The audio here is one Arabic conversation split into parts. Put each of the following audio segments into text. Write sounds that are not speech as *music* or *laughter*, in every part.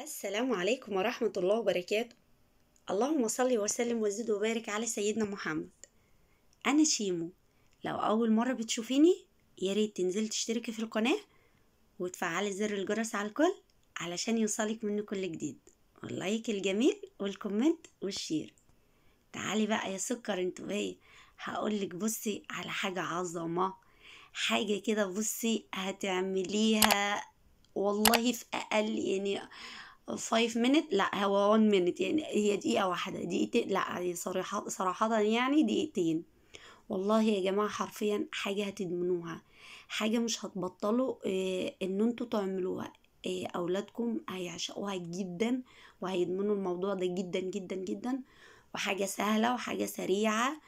السلام عليكم ورحمة الله وبركاته. اللهم صل وسلم وزد وبارك على سيدنا محمد. أنا شيمو. لو أول مرة بتشوفيني ياريت تنزلي تشتركي في القناة وتفعلي زر الجرس على الكل علشان يوصلك منه كل جديد. وال like الجميل وال comment وال share. تعالي بقى يا سكر انتوا إيه هقولك بصي على حاجة عظمة. حاجة كده بصي هتعمليها والله في أقل يعني 5 minute لأ هو 1 minute يعني هي دقيقة واحدة دقيقتين لأ هي صراحة صراحة يعني دقيقتين. والله يا جماعة حرفيا حاجة هتدمنوها. حاجة مش هتبطلوا إيه إن أنتوا تعملوها. إيه أولادكم هيعشقوها جدا وهيدمنوا الموضوع ده جدا جدا جدا. وحاجة سهلة وحاجة سريعة.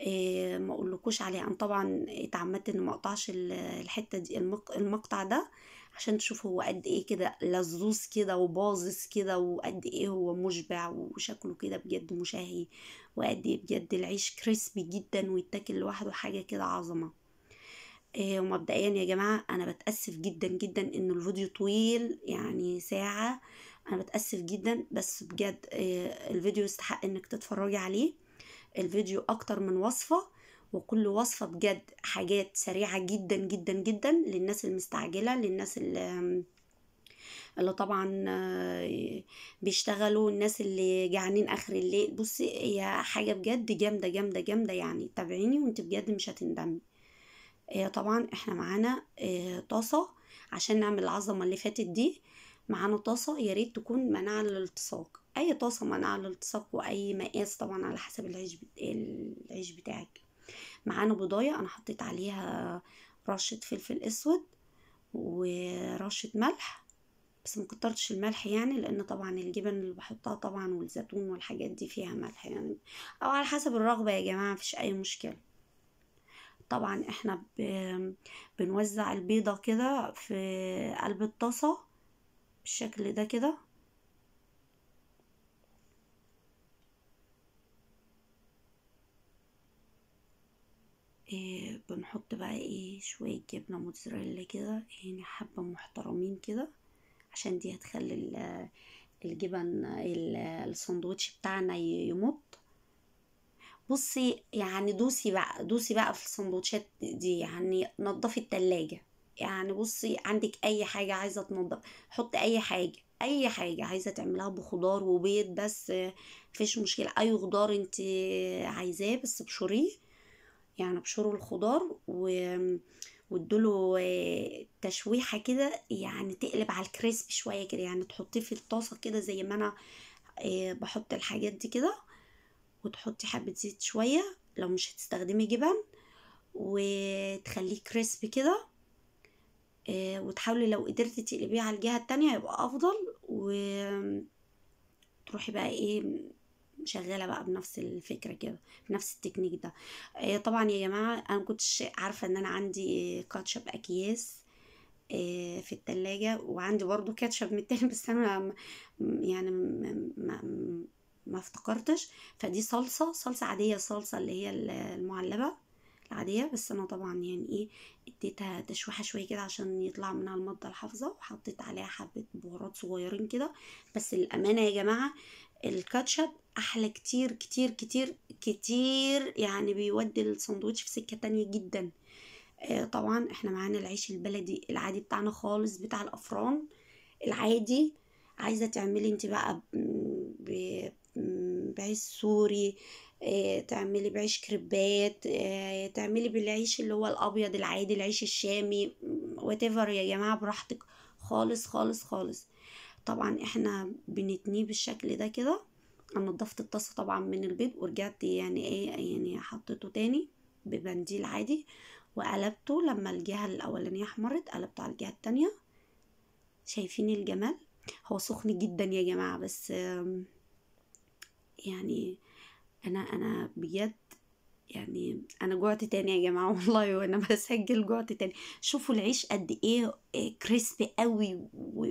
إيه ما أقولكوش عليها. أنا طبعا اتعمدت ان ما أقطعش ال- الحتة دي المق- المقطع ده. عشان تشوفوا هو قد إيه كده لزوز كده وباظظ كده وقد إيه هو مشبع وشكله كده بجد مشهي وقد إيه بجد العيش كريسبي جدا ويتاكل لوحده حاجة كده عظمة. إيه ومبدئيا يا جماعة أنا بتأسف جدا جدا إن الفيديو طويل يعني ساعة أنا بتأسف جدا بس بجد إيه الفيديو يستحق إنك تتفرجي عليه. الفيديو أكتر من وصفة وكل وصفة بجد حاجات سريعة جدا جدا جدا للناس المستعجلة للناس اللي طبعا آه، بيشتغلوا الناس اللي جعانين آخر الليل. بصي هي حاجة بجد جامدة جامدة جامدة يعني. تابعيني وانت بجد مش هتندمي. آه، طبعا إحنا معانا آه، طاسة عشان نعمل العظمة اللي فاتت دي. معانا طاسة يا ريت تكون مناعة للالتصاق. أي طاسة مناعة للالتصاق وأي مقاس طبعا على حسب العيش. العيش بتاعك. معانا بضاية أنا حطيت عليها رشة فلفل أسود ورشة ملح بس ما كترتش الملح يعني لأن طبعا الجبن اللي بحطها طبعا والزيتون والحاجات دي فيها ملح يعني أو على حسب الرغبة يا جماعة مفيش أي مشكلة طبعا إحنا. بنوزع البيضة كده في قلب الطاسة بالشكل ده كده إيه بنحط بقى إيه شوية جبنة موتزاريلا كده يعني حبة محترمين كده عشان دي هتخلي ال- الجبن ال- الساندوتش بتاعنا يمط. بصي يعني دوسي بقى دوسي بقى في السندوتشات دي يعني نضفي التلاجة. يعني بصي عندك أي حاجة عايزة تنضف حطي أي حاجة أي حاجة عايزة تعملها بخضار وبيض بس مفيش مشكلة. أي خضار انت عايزاه بس ابشريه يعني ابشروا الخضار و وادوله تشويحة كده يعني تقلب على الكريسب شوية كده يعني تحطيه في الطاسة كده زي ما أنا آه، بحط الحاجات دي كده وتحطي حبة زيت شوية لو مش هتستخدمي جبن وتخليه كريسبي كده آه، وتحاولي لو قدرتي تقلبيه على الجهة التانية يبقى أفضل وتروحي بقى إيه شغالة بقى بنفس الفكرة كده بنفس التكنيك ده. آه، طبعا يا جماعة أنا مكنتش عارفة إن أنا عندي كاتشب أكياس آه، في التلاجة وعندي برضو كاتشب من التاني بس م- يعني ما ما افتكرتش. فدي صلصة صلصة عادية صلصة اللي هي ال- المعلبة العادية بس أنا طبعا يعني إيه اديتها تشويحة شوية كده عشان يطلع منها المادة الحافظة وحطيت عليها حبة بهارات صغيرين كده. بس الأمانة يا جماعة الكاتشب أحلى كتير كتير كتير كتير يعني بيودي الساندوتش في سكة تانية جدا. آه، طبعا إحنا معانا العيش البلدي العادي بتاعنا خالص بتاع الأفران العادي. عايزة تعملي انت بقى بعيش سوري آه، تعملي بعيش كريبات آه، تعملي بالعيش اللي هو الأبيض العادي العيش الشامي whatever يا جماعة براحتك. خالص خالص خالص. طبعا إحنا بنتنيه بالشكل ده كده. أنا نضفت الطاسة طبعا من البيض ورجعت يعني إيه يعني حطيته تاني ببنديل عادي وقلبته لما الجهة الأولانية احمرت قلبته على الجهة التانية. شايفين الجمال؟ هو سخن جدا يا جماعة بس يعني أنا أنا بجد يعني أنا جوعت تاني يا جماعة *laughs* والله وأنا بسجل جوعت تاني. شوفوا العيش قد إيه إيه كريسبي قوي و-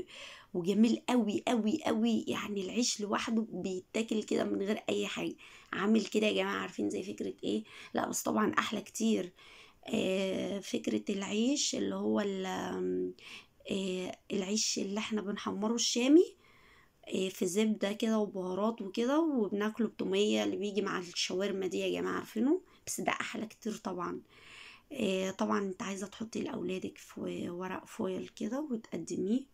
وجميل قوي قوي قوي يعني العيش لوحده بيتاكل كده من غير أي حاجة. عامل كده يا جماعة عارفين زي فكرة إيه؟ لا بس طبعا أحلى كتير. آه، فكرة العيش اللي هو آه، العيش اللي إحنا بنحمره الشامي آه، في زبدة كده وبهارات وكده وبناكله بتومية اللي بيجي مع الشاورما دي يا جماعة عارفينه؟ بس ده أحلى كتير طبعا. طبعا أنت عايزة تحطي لأولادك في ورق foil كده وتقدميه.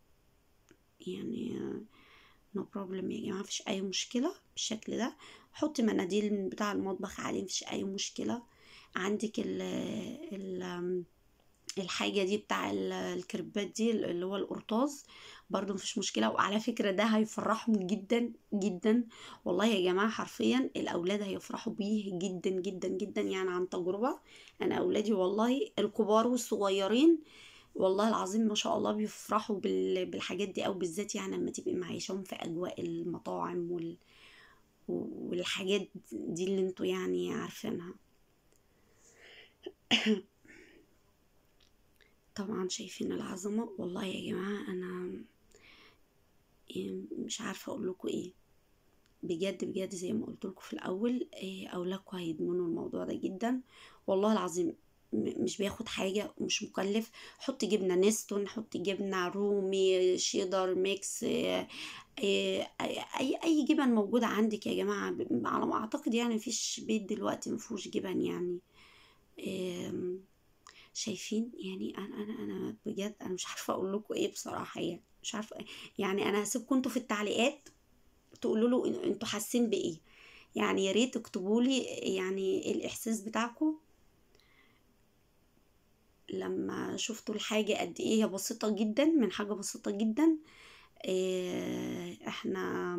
يعني no problem يا جماعة مفيش أي مشكلة بالشكل ده. حطي مناديل بتاع المطبخ عليه مفيش أي مشكلة. عندك ال ال الحاجة دي بتاع ال- الكريبات دي اللي هو القرطاس برضو مفيش مشكلة. وعلى فكرة ده هيفرحهم جدا جدا. والله يا جماعة حرفيا الأولاد هيفرحوا بيه جدا جدا جدا يعني عن تجربة. أنا أولادي والله الكبار والصغيرين والله العظيم ما شاء الله بيفرحوا بال- بالحاجات دي أو بالذات يعني لما تبقي معيشهم في أجواء المطاعم وال... والحاجات دي اللي أنتوا يعني عارفينها. *coughs* طبعا شايفين العظمة. والله يا جماعة أنا إيه مش عارفة أقول لكم إيه. بجد بجد زي ما قلت لكم في الأول إيه أولادكم هيدمنوا الموضوع ده جدا. والله العظيم مش بياخد حاجة ومش مكلف. حط جبنة نستون حط جبنة رومي شيدر ميكس إيه إيه أي أي جبن موجودة عندك يا جماعة. على ما أعتقد يعني مفيش بيت دلوقتي مفيهوش جبن يعني. شايفين؟ يعني أنا أنا أنا بجد أنا مش عارفة أقول لكم إيه بصراحة يعني. مش عارفة يعني أنا هسيبكم أنتوا في التعليقات تقولوا له أنتوا حاسين بإيه. يعني يا ريت تكتبوا لي يعني الإحساس بتاعكم. لما شفتوا الحاجة قد إيه هي بسيطة جدا من حاجة بسيطة جدا إيه، إحنا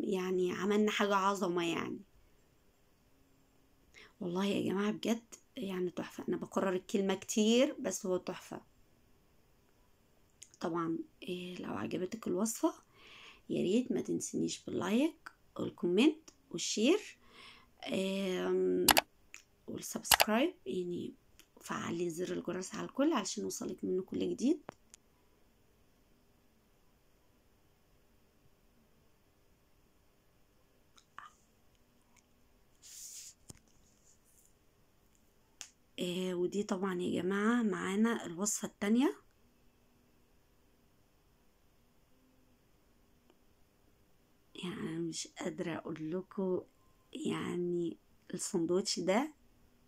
يعني عملنا حاجة عظمة يعني. والله يا جماعة بجد يعني تحفة. أنا بكرر الكلمة كتير بس هو تحفة. طبعا إيه لو عجبتك الوصفة يا ريت ما تنسنيش باللايك والكومنت والشير والسبسكرايب يعني فعلي زر الجرس على الكل علشان يوصلك منه كل جديد. آه ودي طبعا يا جماعة معانا الوصفة التانية. يعني مش قادرة أقول لكم يعني السندوتش ده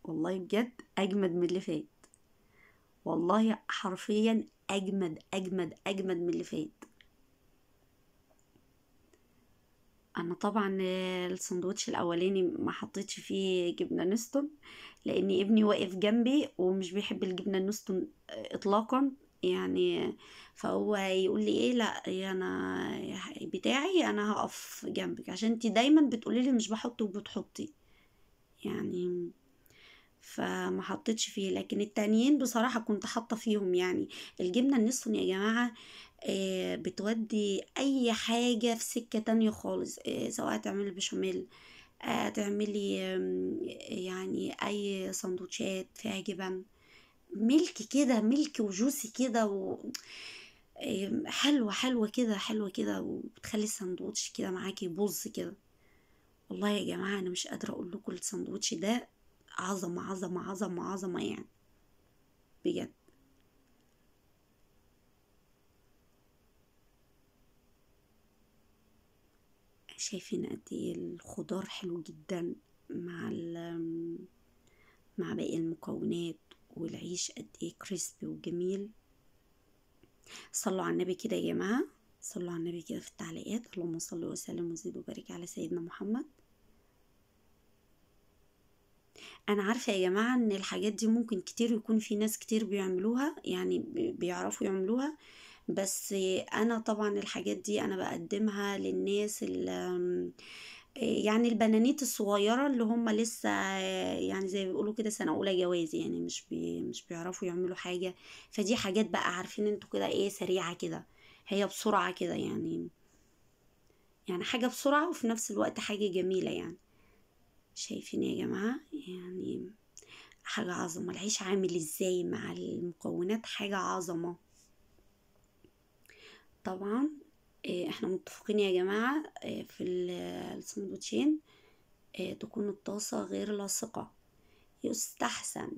والله بجد أجمد من اللي فات. والله حرفيا أجمد أجمد أجمد من اللي فات. أنا طبعا السندوتش الأولاني ما حطيتش فيه جبنة نستون لأن ابني واقف جنبي ومش بيحب الجبنة النستون اطلاقا. يعني فهو يقول لي إيه لأ أنا بتاعي أنا هقف جنبك. عشان انتي دايما بتقولي لي مش بحط وبتحطي. يعني فما حطيتش فيه. لكن التانيين بصراحة كنت حاطة فيهم يعني. الجبنة النستون يا جماعة آه، بتودي أي حاجة في سكة تانية خالص آه، سواء تعملي بشاميل آه، تعملي يعني أي سندوتشات فيها جبن. ملك كده ملك وجوسي كده و... حلوة حلوة كده حلوة كده. وبتخلي السندوتش كده معاكي يبظ كده. والله يا جماعة أنا مش قادرة أقول لكم السندوتش ده عظمة عظمة عظمة عظمة يعني. بجد. شايفين قد إيه الخضار حلو جدا مع مع باقي المكونات والعيش قد إيه كريسبي وجميل. صلوا على النبي كده يا جماعة. صلوا على النبي كده في التعليقات. اللهم صل وسلم وزد وبارك على سيدنا محمد. أنا عارفة يا جماعة إن الحاجات دي ممكن كتير يكون في ناس كتير بيعملوها يعني بي- بيعرفوا يعملوها. بس أنا طبعا الحاجات دي أنا بقدمها للناس اللي يعني البنانيت الصغيرة اللي هم لسه يعني زي بيقولوا كده سنة أولى جواز يعني مش بي مش بيعرفوا يعملوا حاجة. فدي حاجات بقى عارفين إنتوا كده إيه سريعة كده. هي بسرعة كده يعني. يعني حاجة بسرعة وفي نفس الوقت حاجة جميلة يعني. شايفين يا جماعة؟ يعني حاجة عظمة العيش عامل إزاي مع المكونات حاجة عظمة؟ طبعا إيه، إحنا متفقين يا جماعة إيه، في ال- السندوتشين تكون الطاسة غير لاصقة. يستحسن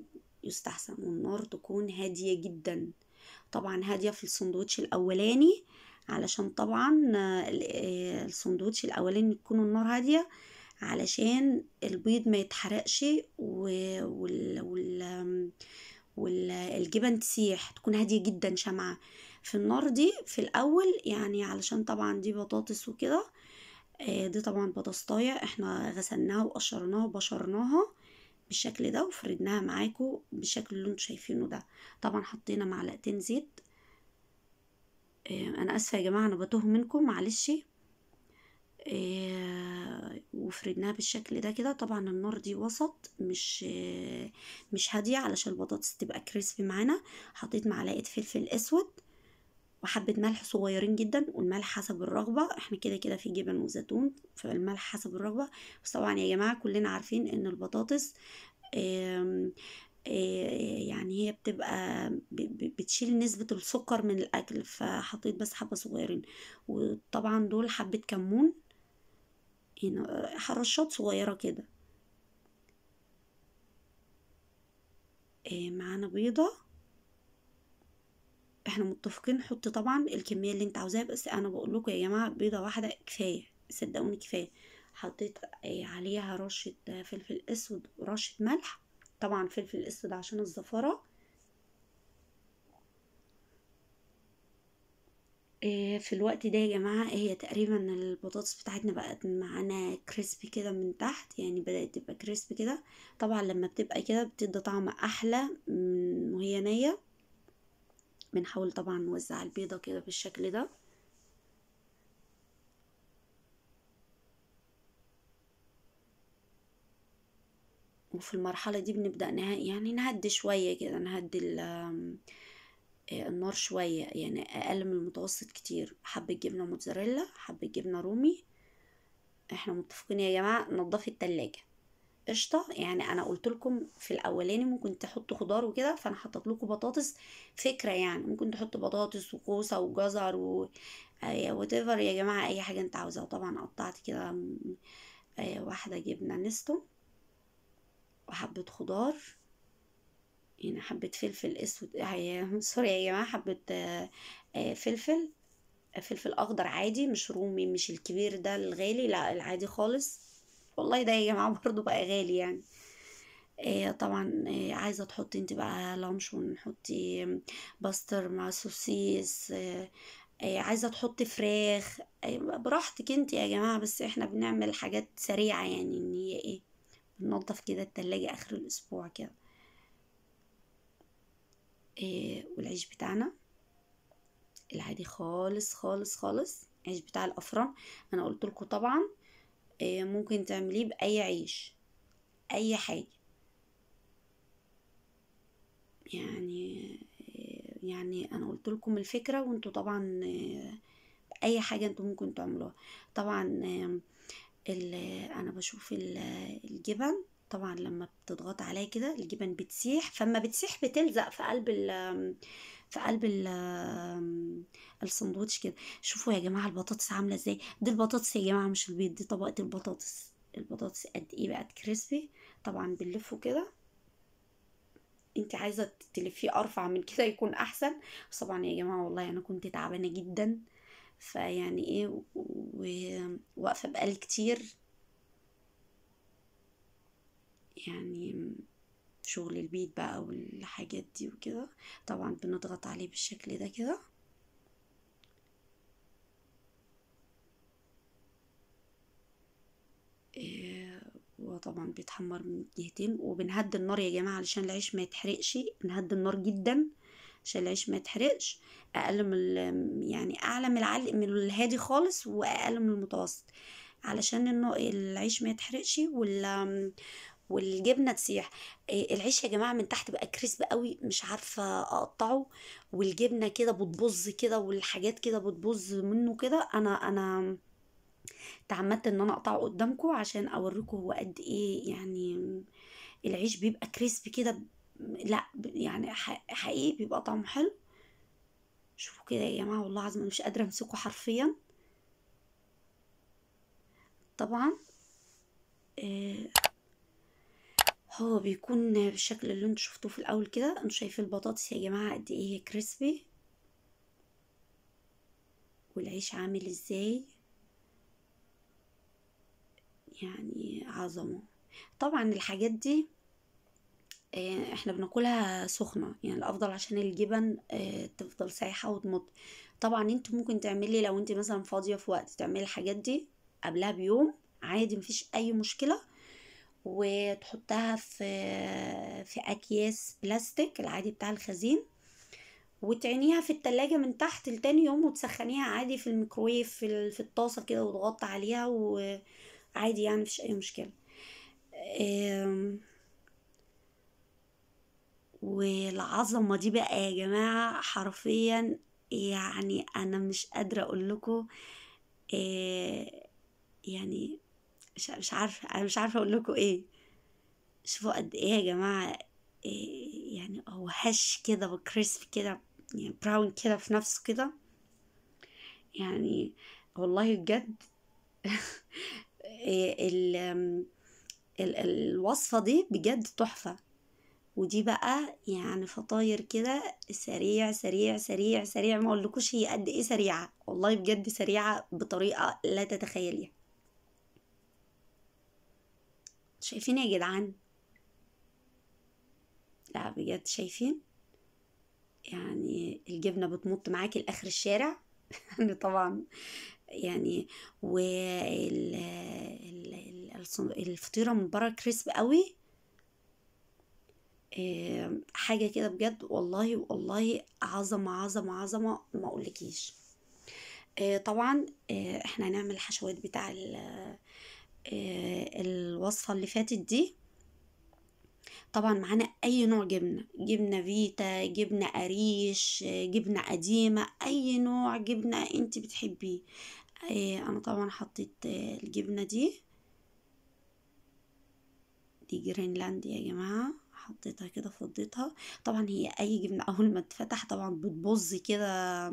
يستحسن والنار تكون هادية جدا. طبعا هادية في السندوتش الأولاني علشان طبعا آه، ال- آه، السندوتش الأولاني يكون النار هادية علشان البيض ما يتحرقش وال وال والجبن تسيح تكون هادية جدا شمعة. في النار دي في الأول يعني علشان طبعا دي بطاطس وكده آه، دي طبعا بطاطاية إحنا غسلناها وقشرناها وبشرناها بالشكل ده وفردناها معاكم بالشكل اللي أنتوا شايفينه ده. طبعا حطينا معلقتين زيت. آه، أنا آسفة يا جماعة أنا بتوه منكم معلش. وفردناها بالشكل ده كده. طبعا النار دي وسط مش آه، مش هادية علشان البطاطس تبقى كريسبي معانا. حطيت معلقة فلفل أسود وحبة ملح صغيرين جدا والملح حسب الرغبة. إحنا كده كده في جبن وزيتون فالملح حسب الرغبة. بس طبعا يا جماعة كلنا عارفين إن البطاطس آه، يعني هي بتبقى بتشيل نسبة السكر من الأكل. فحطيت بس حبة صغيرين. وطبعا دول حبة كمون. هنا رشات صغيرة كده. آه، معانا بيضة. إحنا متفقين حط طبعا الكمية اللي انت عاوزاها بس أنا بقول لكم يا جماعة بيضة واحدة كفاية صدقوني كفاية. حطيت آه، عليها رشة آه، فلفل أسود ورشة ملح. طبعا فلفل أسود عشان الزفرة. في الوقت ده يا جماعة هي تقريبا البطاطس بتاعتنا بقت معانا كريسبي كده من تحت يعني بدأت تبقى كريسبي كده. طبعا لما بتبقى كده بتدي طعم أحلى من وهي نية. بنحاول طبعا نوزع البيضة كده بالشكل ده. وفي المرحلة دي بنبدأ نه... يعني نهدي شوية كده نهدي آه، النار شوية يعني أقل من المتوسط كتير. حبة جبنة موتزاريلا حبة جبنة رومي. إحنا متفقين يا جماعة نضفي التلاجة. قشطة. يعني أنا قلت لكم في الأولاني ممكن تحطوا خضار وكده فأنا حطيت لكم بطاطس. فكرة يعني ممكن تحطوا بطاطس وكوسة وجزر و whatever يا جماعة أي حاجة أنت عاوزاها طبعا قطعت كده آه، واحدة جبنة نستو وحبة خضار. يعني حبة فلفل أسود sorry يا جماعة حبة آه، آه، فلفل فلفل أخضر عادي مش رومي مش الكبير ده الغالي لا العادي خالص. والله ده يا جماعة *laughs* برضو بقى غالي يعني. آه، طبعا آه، عايزة تحطي انت بقى لانشون حطي بسطرمة سوسيس آه، آه، عايزة تحطي فراخ آه، براحتك انت يا جماعة بس إحنا بنعمل حاجات سريعة يعني ان هي إيه بننضف كده التلاجة آخر الأسبوع كده. آه، والعيش بتاعنا. العادي خالص خالص خالص. العيش بتاع الافران أنا قلت لكم طبعا آه، ممكن تعمليه بأي عيش. أي حاجة. يعني يعني أنا قلت لكم الفكرة وأنتوا طبعا آه، أي حاجة أنتوا ممكن تعملوها. طبعا أنا بشوف ال- الجبن. طبعا لما بتضغط عليها كده الجبن بتسيح فما بتسيح بتلزق في قلب ال في قلب ال السندوتش كده. شوفوا يا جماعة البطاطس عاملة إزاي. دي البطاطس يا جماعة مش البيض دي طبقة البطاطس. البطاطس قد إيه بقت كريسبي طبعا بنلفه كده. أنت عايزة تلفيه أرفع من كده يكون أحسن. بس طبعا يا جماعة والله أنا كنت تعبانة جدا. فيعني إيه واقفه بقالي كتير. يعني شغل البيت بقى والحاجات دي وكده. طبعا بنضغط عليه بالشكل ده كده. إيه، وطبعا بيتحمر من جهتين وبنهدي النار يا جماعة علشان العيش ما يتحرقش. بنهدي النار جدا عشان العيش ما يتحرقش. أقل من يعني أعلى من العالي من الهادي خالص وأقل من المتوسط. علشان العيش ما يتحرقش والجبنة تسيح. إيه، العيش يا جماعة من تحت بقى كريسب قوي مش عارفة أقطعه. والجبنة كده بتبظ كده والحاجات كده بتبظ منه كده. أنا أنا تعمدت إن أنا أقطعه قدامكم عشان أوريكم هو قد إيه يعني العيش بيبقى كريسبي كده. لأ يعني حقيقي بيبقى طعمه حلو. شوفوا كده يا جماعة والله العظيم أنا مش قادرة أمسكه حرفيا. طبعا آه، هو بيكون بالشكل اللي أنتوا شفتوه في الأول كده. أنتوا شايفين البطاطس يا جماعة قد إيه هي كريسبي والعيش عامل إزاي؟ يعني عظمة. طبعا الحاجات دي آه، إحنا بناكلها سخنة. يعني الأفضل عشان الجبن آه، تفضل سايحة وتمط. طبعا انت ممكن تعملي لو انت مثلا فاضية في وقت تعملي الحاجات دي قبلها بيوم. عادي مفيش أي مشكلة. وتحطها في في أكياس بلاستيك العادي بتاع الخزين وتعينيها في التلاجة من تحت لتاني يوم وتسخنيها عادي في الميكرويف في, في الطاسة كده وتغطي عليها وعادي يعني مفيش أي مشكلة. والعظمة دي بقى يا جماعة حرفيا يعني أنا مش قادرة أقول لكم يعني مش مش عارفة أنا مش عارفة أقول لكم إيه. شوفوا قد إيه يا جماعة إيه يعني هو هش كده وكريسب كده يعني براون كده في نفسه كده. يعني والله بجد *laughs* ال ال الوصفة دي بجد تحفة. ودي بقى يعني فطاير كده سريع سريع سريع سريع ما أقولكوش هي قد إيه سريعة. والله بجد سريعة بطريقة لا تتخيليها. شايفين يا جدعان؟ لا بجد شايفين؟ يعني الجبنة بتمط معاكي لآخر الشارع؟ *laughs* يعني طبعا يعني وال ال- ال- الصن- الفطيرة من بره كريسب قوي. حاجة كده بجد والله والله عظمة عظمة عظمة ما أقولكيش. آه، طبعا آه، إحنا هنعمل الحشوات بتاع الوصفة اللي فاتت دي طبعا معانا أي نوع جبنة جبنة فيتا جبنة قريش آه، جبنة قديمة أي نوع جبنة انت بتحبيه. آه، أنا طبعا حطيت آه، الجبنة دي. دي جرينلاند يا جماعة حطيتها كده فضيتها طبعا هي أي جبنة أول ما تفتح طبعا بتبظ كده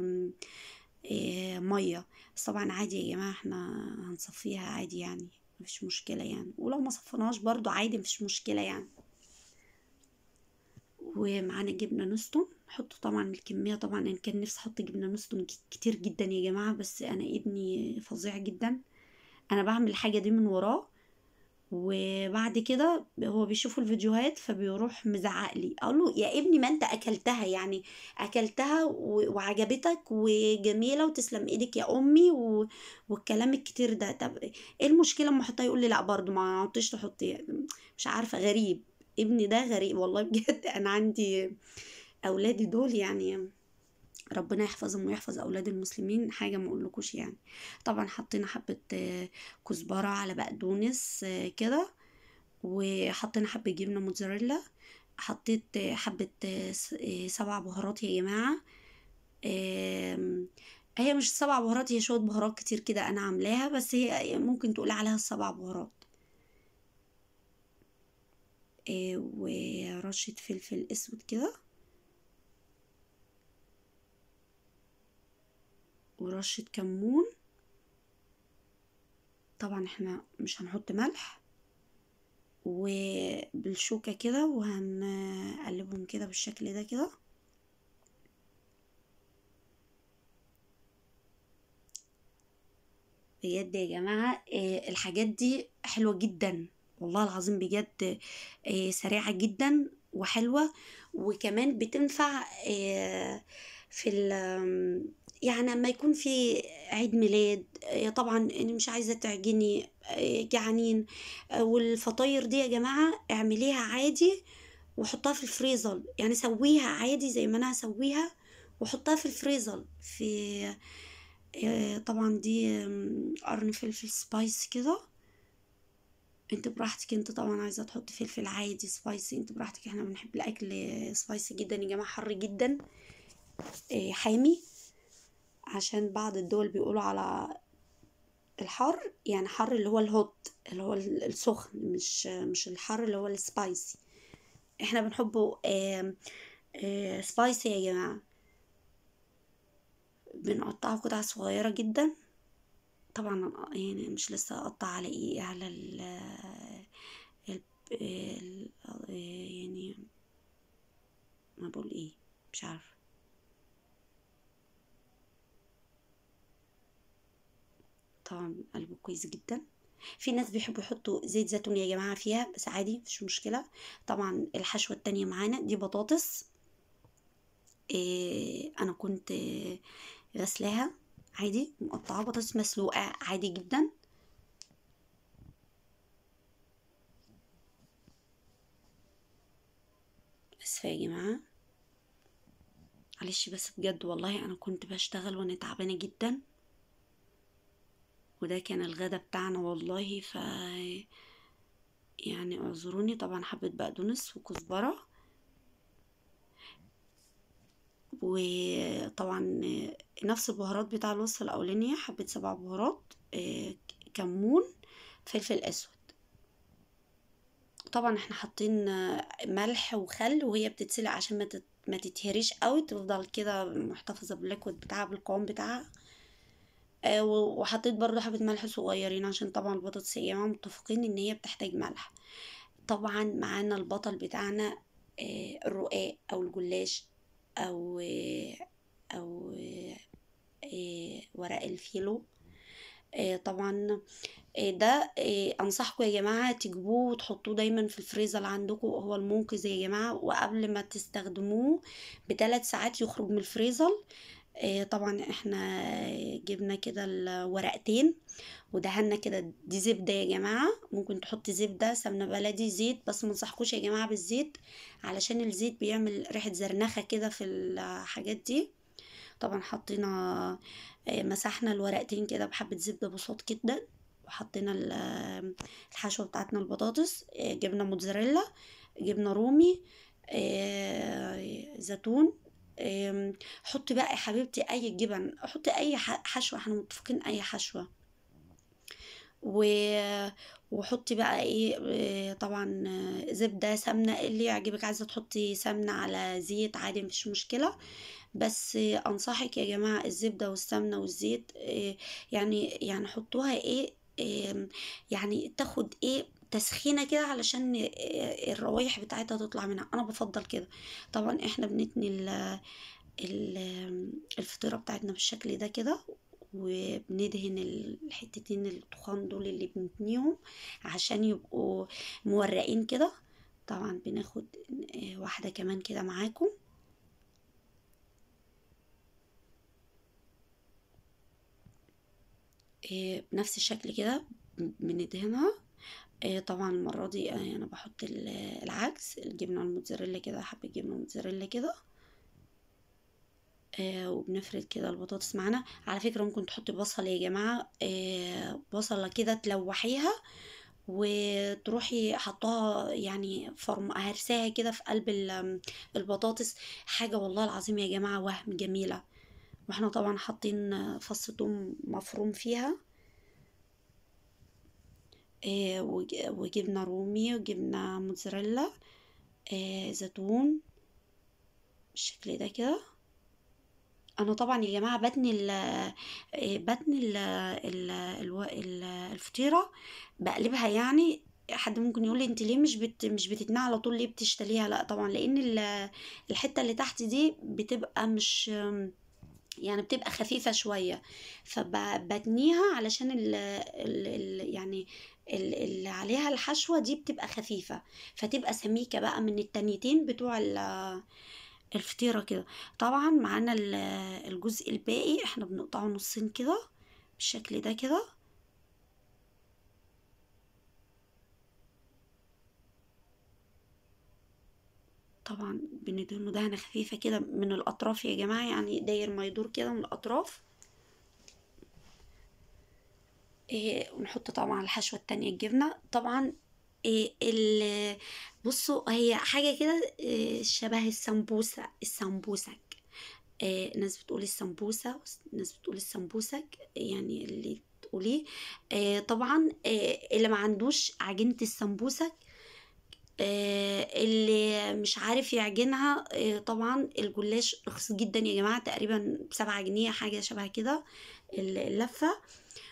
إيه مية. بس طبعا عادي يا جماعة إحنا هنصفيها عادي يعني. مفيش مشكلة يعني. ولو ما صفناهاش برضو عادي مفيش مشكلة يعني. ومعانا جبنة نستون. حطوا طبعا الكمية طبعا أنا كان نفسي أحط جبنة نستون كتير جدا يا جماعة بس أنا ابني فظيع جدا. أنا بعمل الحاجة دي من وراه. وبعد كده هو بيشوف الفيديوهات فبيروح مزعق لي. أقول له يا ابني ما أنت أكلتها يعني أكلتها وعجبتك وجميلة وتسلم إيدك يا أمي و... والكلام الكتير ده. طب إيه المشكلة؟ أما أحطها يقول لي لا برضو ما عدتش تحطي. مش عارفة غريب. ابني ده غريب والله *laughs* بجد. أنا عندي أولادي دول يعني ربنا يحفظهم ويحفظ أولاد المسلمين حاجة ما أقولكوش يعني. طبعا حطينا حبة آه، كزبرة على بقدونس آه، كده وحطينا حبة جبنة موتزاريلا حطيت آه، حبة سبع بهارات يا جماعة. هي مش سبع بهارات هي شوية بهارات كتير كده أنا عاملاها بس هي ممكن تقول عليها السبع بهارات. ورشة فلفل أسود كده. ورشة كمون. طبعا إحنا مش هنحط ملح وبالشوكة كده وهنقلبهم كده بالشكل ده كده. بجد يا جماعة آه، الحاجات دي حلوة جدا والله العظيم بجد آه، سريعة جدا وحلوة. وكمان بتنفع آه، في يعني لما يكون في عيد ميلاد آه، طبعا أنا مش عايزة تعجني آه، جعانين آه، والفطاير دي يا جماعة اعمليها عادي وحطها في الفريزر يعني سويها عادي زي ما أنا هسويها وحطها في الفريزر في طبعا دي قرن فلفل spicy كده. أنت براحتك أنت طبعا عايزة تحطي فلفل عادي spicy أنت براحتك إحنا بنحب الأكل spicy جدا يا جماعة حر جدا حامي. عشان بعض الدول بيقولوا على الحر يعني حر اللي هو ال hot اللي هو ال- السخن مش مش الحر اللي هو ال spicy إحنا بنحبه آم، آه، spicy يا جماعة. بنقطعه قطع صغيرة جدا. طبعا يعني مش لسه أقطع على إيه على ال ال ال- يعني ما بقول إيه مش عارفه طبعا قلبه كويس جدا. في ناس بيحبوا يحطوا زيت زيتون يا جماعة فيها بس عادي مفيش مشكلة. طبعا الحشوة التانية معانا دي بطاطس. إيه أنا كنت غسلاها عادي مقطعة بطاطس مسلوقة عادي جدا. اسفة يا جماعة معلش بس بجد والله أنا كنت بشتغل وأنا تعبانة جدا. وده كان الغدا بتاعنا والله ف يعني اعذروني طبعا حبة بقدونس وكزبرة. وطبعا نفس البهارات بتاع الوصفة الأولانية حبة سبع بهارات آه، كمون فلفل أسود. طبعا إحنا حاطين ملح وخل وهي بتتسلق عشان ما تت- ما تتهريش قوي تفضل كده محتفظة بالليكويد بتاعها بالقوام بتاعها. آه، وحطيت برضو حبة ملح صغيرين عشان طبعا البطاطس يا جماعة متفقين إن هي بتحتاج ملح. طبعا معانا البطل بتاعنا آه، الرقاق أو الجلاش أو آه، أو ورق الفيلو. طبعا ده أنصحكم يا جماعة تجيبوه وتحطوه دايما في الفريزر عندكم هو المنقذ يا جماعة. وقبل ما تستخدموه بثلاث ساعات يخرج من الفريزر. طبعا إحنا جبنا كده الورقتين ودهنا كده دي زبدة يا جماعة. ممكن تحطي زبدة سمنة بلدي زيت بس منصحكوش يا جماعة بالزيت علشان الزيت بيعمل ريحة زرنخة كده في الحاجات دي. طبعا حطينا آه، مسحنا الورقتين كده بحبة زبدة بساط جدا وحطينا ال- الحشوة بتاعتنا البطاطس. آه، جبنة موتزاريلا جبنة رومي آه، زيتون حطي بقى يا حبيبتي أي جبن حطي أي ح- حشوة إحنا متفقين أي حشوة. و... وحطي بقى إيه آه، طبعا زبدة سمنة اللي يعجبك. عايزة تحطي سمنة على زيت عادي مفيش مشكلة. بس أنصحك يا جماعة الزبدة والسمنة والزيت آه، يعني يعني حطوها إيه يعني تاخد إيه تسخينة كده علشان الروايح بتاعتها تطلع منها. أنا بفضل كده. طبعا إحنا بنتني ال- ال- الفطيرة بتاعتنا بالشكل ده كده وبندهن الحتتين التخان دول اللي بنتنيهم عشان يبقوا مورقين كده. طبعا بناخد واحدة كمان كده معاكم. بنفس الشكل كده بندهنها. طبعا المرة دي آه، أنا بحط ال- العكس الجبنة الموتزاريلا كده حبة جبنة موتزاريلا كده آه وبنفرد كده البطاطس معانا. على فكرة ممكن تحطي بصل يا جماعة آه بصلة كده تلوحيها وتروحي حطها يعني فرم هرساها كده في قلب ال- البطاطس. حاجة والله العظيم يا جماعة وهم جميلة. وإحنا طبعا حاطين فص ثوم مفروم فيها. آه وجبنة رومي وجبنة موتزاريلا آه زيتون بالشكل ده كده. أنا طبعا يا جماعة بتني ال آه، بتني ال ال ال- الفطيرة بقلبها يعني حد ممكن يقول لي انت ليه مش بت مش بتتني على طول ليه بتشتليها لأ طبعا لأن ال- الحتة اللي تحت دي بتبقى مش يعني بتبقى خفيفة شوية. فبتنيها علشان ال يعني اللي عليها الحشوة دي بتبقى خفيفة فتبقى سميكة بقى من التانيتين بتوع ال- الفطيرة كده. طبعا معانا ال- الجزء الباقي إحنا بنقطعه نصين كده بالشكل ده كده. طبعا بندهنه دهنة خفيفة كده من الأطراف يا جماعة يعني داير ما يدور كده من الأطراف. إيه ونحط طبعا الحشوة التانية الجبنة. طبعا إيه ال بصوا هي حاجة كده إيه شبه السمبوسة السمبوسك. إيه ناس بتقول السمبوسة ناس بتقول السمبوسك يعني اللي تقوليه. إيه طبعا إيه اللي ما عندوش عجينة السمبوسك آه، اللي مش عارف يعجنها آه، طبعا الجلاش رخيص جدا يا جماعة تقريبا بسبعة جنيه حاجة شبه كده اللفة.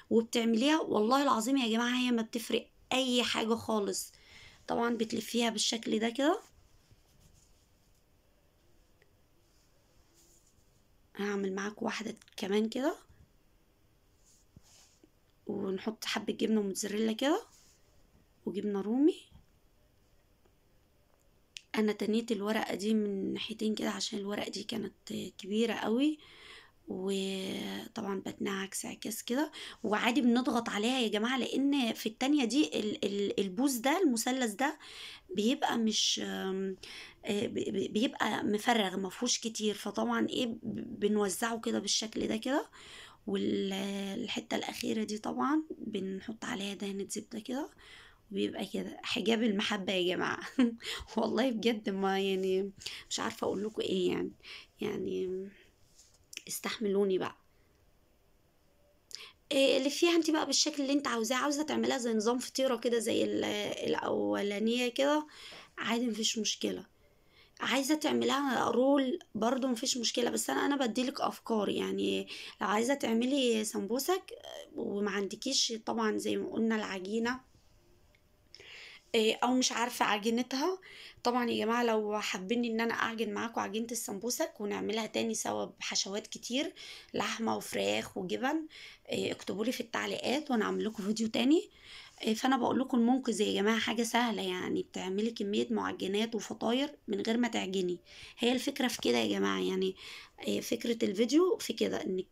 وبتعمليها والله العظيم يا جماعة هي ما بتفرق أي حاجة خالص. طبعا بتلفيها بالشكل ده كده. هعمل معاك واحدة كمان كده. ونحط حبة جبنة موتزاريلا كده وجبنة رومي. أنا تنيت الورقة دي من ناحيتين كده عشان الورقة دي كانت كبيرة قوي. وطبعا بتنيها عكس كده وعادي بنضغط عليها يا جماعة لأن في التانية دي ال- ال- البوز ده المثلث ده بيبقى مش آه، بي- بي- بيبقى مفرغ مفهوش كتير. فطبعا إيه بنوزعه كده بالشكل ده كده والحتة الأخيرة دي طبعا بنحط عليها دهنة زبدة كده وبيبقى كده حجاب المحبة يا جماعة. *laughs* والله بجد ما يعني مش عارفة أقول لكم إيه يعني يعني استحملوني بقى. إيه اللي فيها انت بقى بالشكل اللي انت عاوزاه عاوزة تعملها زي نظام فطيرة كده زي ال- الأولانية كده عادي مفيش مشكلة. عايزة تعملها رول برضو مفيش مشكلة بس أنا أنا بديلك أفكار. يعني لو عايزة تعملي سمبوسك وما عندكيش طبعا زي ما قلنا العجينة إيه، أو مش عارفة عجينتها. طبعا يا جماعة لو حابين إن أنا أعجن معاكم عجينة السمبوسك ونعملها تاني سوا بحشوات كتير لحمة وفراخ وجبن إيه، اكتبوا لي في التعليقات وأنا أعمل لكم فيديو تاني. إيه، فأنا بقول لكم المنقذ يا جماعة حاجة سهلة يعني بتعملي كمية معجنات وفطاير من غير ما تعجني. هي الفكرة في كده يا جماعة يعني فكرة الفيديو في كده إنك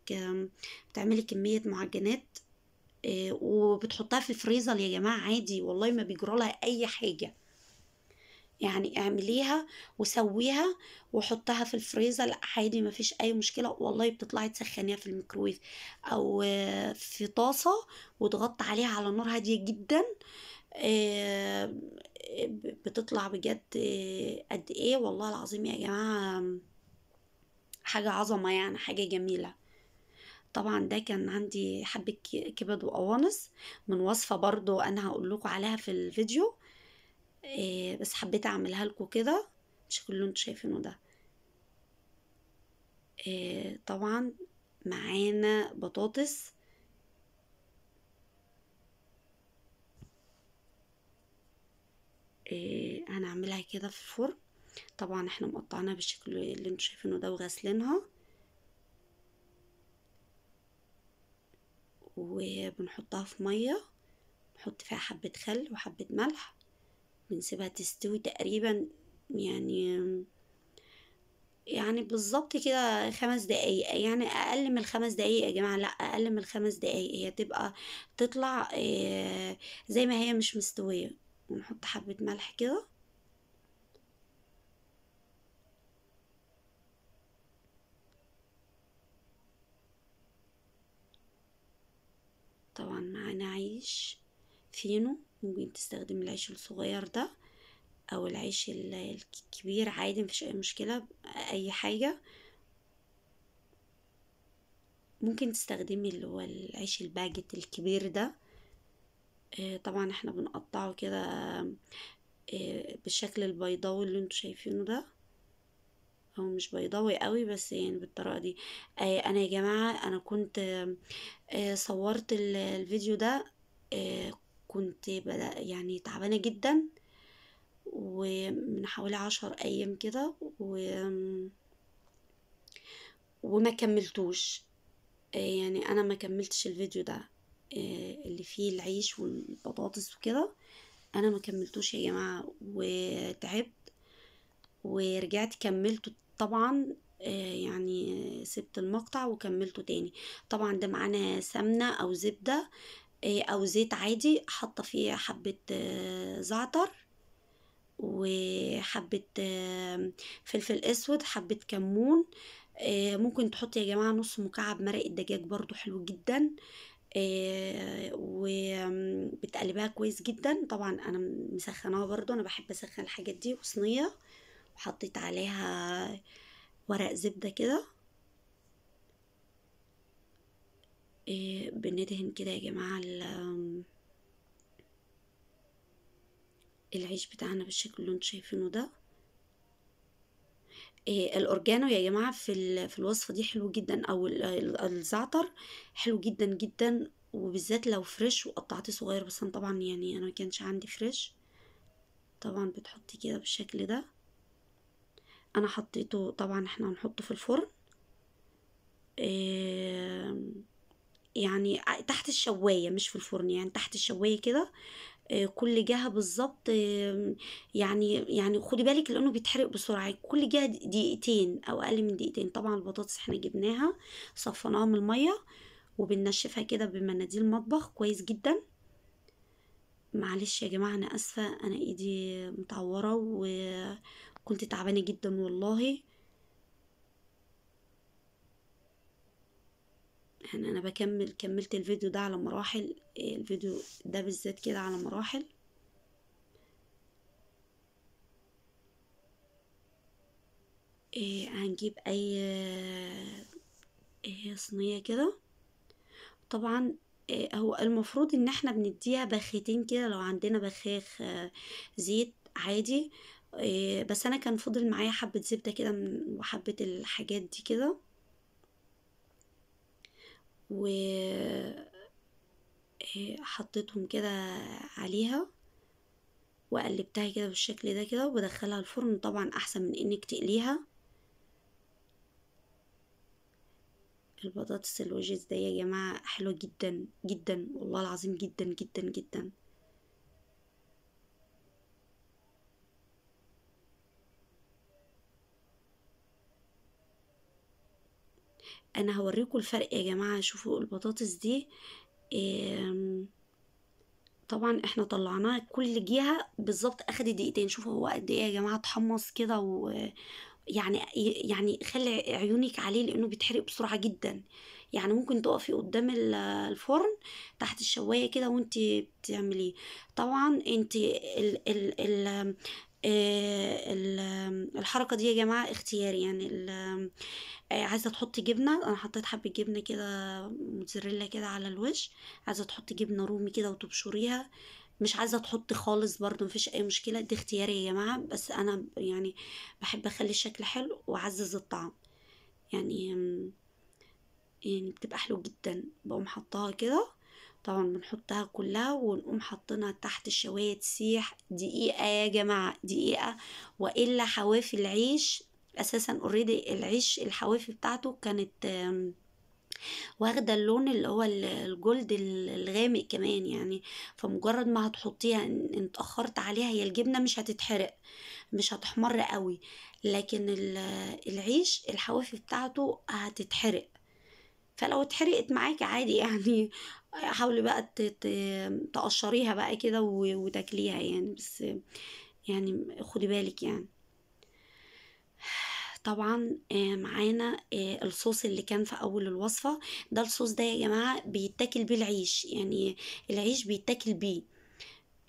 بتعملي كمية معجنات وبتحطها في الفريزر يا جماعة عادي والله ما بيجرى لها أي حاجة. يعني اعمليها وسويها وحطها في الفريزر عادي ما فيش أي مشكلة. والله بتطلعي تسخنيها في الميكرويف أو آه، في طاسة وتغطي عليها على نار هادية جدا. آه، بتطلع بجد آه، قد إيه؟ والله العظيم يا جماعة حاجة عظمة يعني حاجة جميلة. طبعا ده كان عندي حبة كبد وقوانص من وصفة برضو أنا هقول لكم عليها في الفيديو. إيه بس حبيت أعملها لكم كده. بالشكل اللي أنتوا شايفينه ده. إيه طبعا معانا بطاطس. إيه هنعملها كده في الفرن. طبعا إحنا مقطعينها بالشكل اللي أنتوا شايفينه ده وغاسلينها. وبنحطها في مية نحط فيها حبة خل وحبة ملح بنسيبها تستوي تقريبا يعني يعني بالظبط كده خمس دقايق. يعني أقل من الخمس دقايق يا جماعة لأ أقل من الخمس دقايق. هي تبقى تطلع آه، زي ما هي مش مستوية. ونحط حبة ملح كده. طبعا معانا عيش فينو ممكن تستخدم العيش الصغير ده أو العيش ال- الكبير عادي مفيش أي مشكلة أي حاجة. ممكن تستخدمي اللي هو العيش الباجت الكبير ده. آه، طبعا إحنا بنقطعه كده آه، بالشكل البيضاوي اللي أنتوا شايفينه ده. هو مش بيضاوي قوي بس يعني بالطريقة دي. آه، أنا يا جماعة أنا كنت آه، صورت ال- الفيديو ده آه، كنت بدأ يعني تعبانة جدا ومن حوالي عشر أيام كده و... وما كملتوش. يعني أنا ما كملتش الفيديو ده. اللي فيه العيش والبطاطس وكده أنا ما كملتوش يا جماعة. وتعبت ورجعت كملته طبعا آه، يعني سبت المقطع وكملته تاني. طبعا ده معانا سمنة أو زبدة آه، أو زيت عادي حاطة فيه حبة آه، زعتر وحبة فلفل أسود حبة كمون ممكن تحط يا جماعة نص مكعب مرق الدجاج برضو حلو جدا وبتقلبها كويس جدا. طبعا أنا مسخناها برضو أنا بحب أسخن الحاجات دي وصينية. وحطيت عليها ورق زبدة كده. آه، بندهن كده يا جماعة ال- العيش بتاعنا بالشكل اللي أنتوا شايفينه ده. إيه الأوريجانو يا جماعة في في الوصفة دي حلو جدا أو ال- ال- الزعتر حلو جدا جدا وبالذات لو fresh وقطعتيه صغير بس أنا طبعا يعني أنا ما كانش عندي fresh. طبعا بتحطي كده بالشكل ده. أنا حطيته طبعا إحنا هنحطه في الفرن. يعني تحت الشواية مش في الفرن يعني تحت الشواية كده. آه، كل جهة بالظبط يعني يعني خدي بالك لأنه بيتحرق بسرعة. كل جهة دقيقتين أو أقل من دقيقتين. طبعا البطاطس إحنا جبناها صفناها من المية وبننشفها كده بمناديل مطبخ كويس جدا. معلش يا جماعة أنا آسفة أنا إيدي متعورة وكنت تعبانة جدا والله. يعني أنا بكمل كملت الفيديو ده على مراحل الفيديو ده بالذات كده على مراحل. إيه هنجيب أي إيه صينية كده. طبعا إيه هو المفروض إن إحنا بنديها بخيتين كده لو عندنا بخاخ آه، زيت عادي. بس أنا كان فضل معايا حبة زبدة كده وحبة الحاجات دي كده. و آه، حطيتهم كده عليها وقلبتها كده بالشكل ده كده وبدخلها الفرن. طبعا أحسن من إنك تقليها. البطاطس الوجز ده يا جماعة حلوة جدا جدا والله العظيم جدا جدا جدا. أنا هوريكم الفرق يا جماعة شوفوا البطاطس دي. طبعا إحنا طلعناها كل جهة بالظبط اخد دقيقتين. شوفوا هو قد إيه يا جماعة اتحمص كده و يعني يعني خلي عيونك عليه لأنه بيتحرق بسرعة جدا. يعني ممكن تقفي قدام الفرن تحت الشواية كده وأنت بتعمليه. طبعا أنت ال ال ال الحركة دي يا جماعة اختياري. يعني آه، عايزة تحطي جبنة أنا حطيت حبة جبنة كده موتزاريلا كده على الوش. عايزة تحطي جبنة رومي كده وتبشريها. مش عايزة تحطي خالص برضو مفيش أي مشكلة. دي اختياري يا جماعة بس أنا يعني بحب أخلي الشكل حلو وأعزز الطعم. يعني يعني بتبقى حلو جدا. بقوم حطاها كده. طبعا بنحطها كلها ونقوم حاطينها تحت الشواية تسيح دقيقة يا جماعة دقيقة. وإلا حواف العيش أساسا already العيش الحوافي بتاعته كانت واخدة اللون اللي هو ال gold الغامق كمان يعني. فمجرد ما هتحطيها إن اتأخرت عليها هي الجبنة مش هتتحرق مش هتحمر قوي. لكن العيش الحوافي بتاعته هتتحرق. فلو اتحرقت معاكي عادي يعني. حاولي بقى تقشريها بقى كده وتاكليها يعني بس يعني خدي بالك يعني. طبعا آه، معانا آه، الصوص اللي كان في أول الوصفة. ده الصوص ده يا جماعة بيتاكل بيه العيش يعني العيش بيتاكل بيه.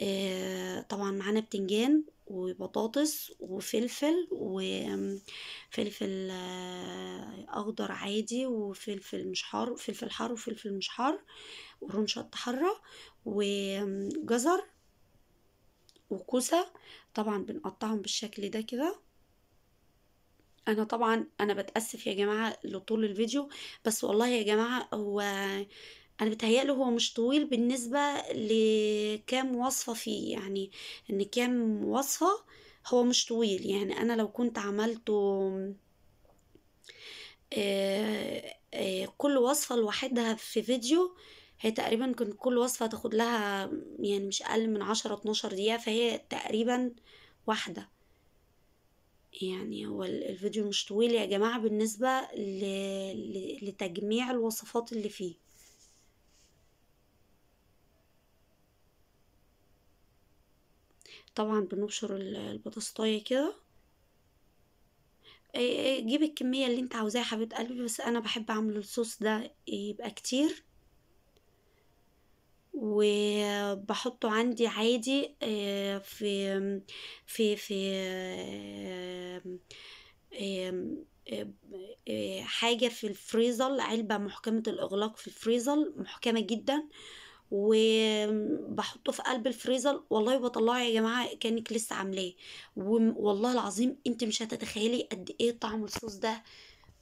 آه، طبعا معانا بتنجان. وبطاطس وفلفل وفلفل أخضر عادي وفلفل مش حار فلفل حار وفلفل مش حار ورنشة حارة وجزر وكوسة. طبعا بنقطعهم بالشكل ده كده. أنا طبعا أنا بتأسف يا جماعة لطول الفيديو بس والله يا جماعة هو أنا بتهيأله هو مش طويل بالنسبة لكام وصفة فيه يعني إن كام وصفة هو مش طويل. يعني أنا لو كنت عملته آه، آه، كل وصفة لوحدها في فيديو هي تقريبا كان كل وصفة تاخد لها يعني مش أقل من عشرة اتناشر دقيقة فهي تقريبا واحدة. يعني هو الفيديو مش طويل يا جماعة بالنسبة لتجميع الوصفات اللي فيه. طبعا بنبشر البطاطاية كده. جيب الكمية اللي انت عاوزاها يا حبيبة قلبي بس أنا بحب أعمل الصوص ده يبقى كتير. وبحطه عندي عادي آه، في في في آه، حاجة في الفريزر علبة محكمة الإغلاق في الفريزر محكمة جدا. وبحطه في قلب الفريزر والله بطلعه يا جماعة كأنك لسه عاملاه. والله العظيم انت مش هتتخيلي قد إيه طعم الصوص ده.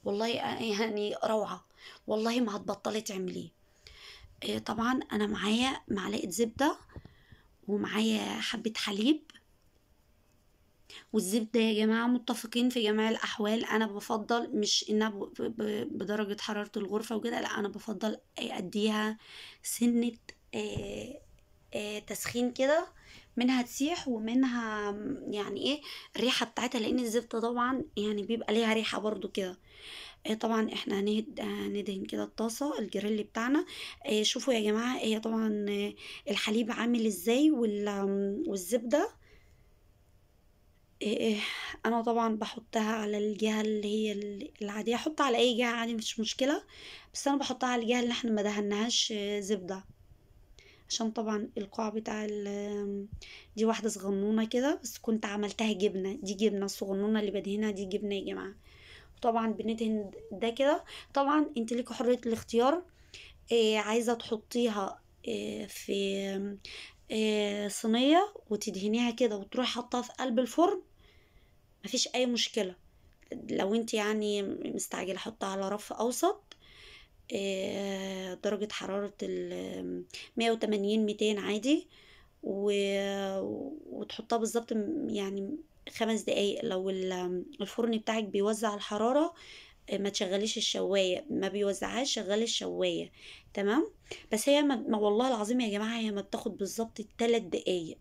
والله يعني روعة. والله ما هتبطلي تعمليه. آه، طبعا أنا معايا معلقة زبدة ومعايا حبة حليب. والزبدة يا جماعة متفقين في جميع الأحوال. أنا بفضل مش إنها بدرجة حرارة الغرفة وكده لأ أنا بفضل أديها سنة تسخين كده منها تسيح ومنها يعني إيه الريحة بتاعتها لأن الزبدة طبعا يعني بيبقى ليها ريحة برضو كده. آه، طبعا إحنا هندهن كده الطاسة الجريل بتاعنا. شوفوا يا جماعة هي طبعا الحليب عامل إزاي والزبدة. إيه أنا طبعا بحطها على الجهة اللي هي العادية. أحطها على أي جهة عادي مش مشكلة. بس أنا بحطها على الجهة اللي إحنا ما دهناهاش زبدة. عشان طبعا إلقاع بتاع دي واحدة صغنونة كده بس كنت عملتها جبنة دي جبنة الصغنونة اللي بدهنها دي جبنة يا جماعة. طبعا بندهن ده كده. طبعا أنت ليكي حرية الاختيار إيه عايزة تحطيها إيه في إيه صينية وتدهنيها كده وتروحي حطها في قلب الفرن مفيش أي مشكلة. لو أنت يعني مستعجلة حطها على رف أوسط. درجة حرارة ال 180 200 عادي. وتحطها بالظبط يعني خمس دقايق. لو الفرن بتاعك بيوزع الحرارة ما تشغليش الشواية. ما بيوزعهاش شغلي الشواية. تمام؟ بس هي ما, والله العظيم يا جماعة هي ما بتاخد بالظبط تلات دقايق.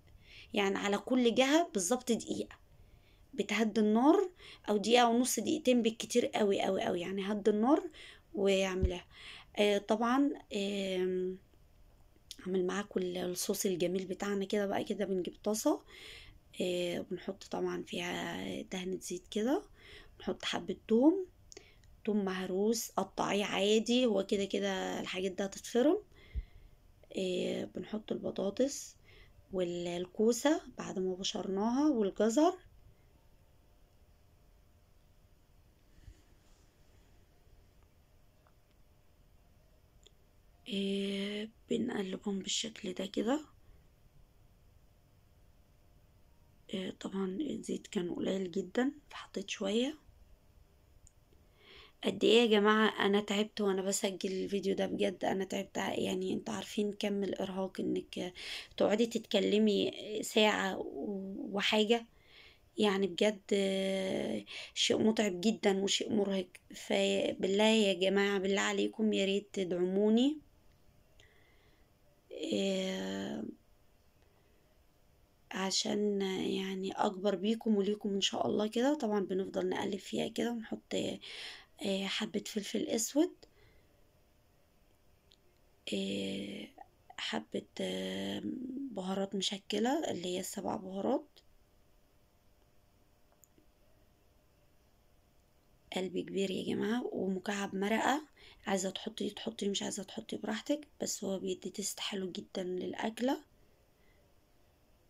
يعني على كل جهة بالظبط دقيقة. بتهدي النار أو دقيقة ونص دقيقتين بالكتير قوي قوي قوي يعني هدي النار واعملها آه طبعا اعمل معاكم الصوص الجميل بتاعنا كده بقى كده بنجيب طاسة آه بنحط طبعا فيها دهنة زيت كده نحط حبة توم توم مهروس قطعيه عادي هو كده كده الحاجات ده هتتفرم. آه بنحط البطاطس والكوسة بعد ما بشرناها والجزر إيه بنقلبهم بالشكل ده كده. إيه طبعا الزيت كان قليل جدا فحطيت شوية. قد إيه يا جماعة أنا تعبت وأنا بسجل الفيديو ده بجد؟ أنا تعبت يعني أنتوا عارفين كم الإرهاق إنك تقعدي تتكلمي ساعة وحاجة. يعني بجد شيء متعب جدا وشيء مرهق. فبالله يا جماعة بالله عليكم يا ريت تدعموني. آه، عشان يعني أكبر بيكم وليكم إن شاء الله كده. طبعا بنفضل نقلب فيها كده ونحط آه، حبة فلفل أسود آه، حبة بهارات مشكلة اللي هي السبع بهارات. قلب كبير يا جماعة ومكعب مرقة. عايزة تحطي تحطي مش عايزة تحطي براحتك بس هو بيدي تست حلو جدا للأكلة.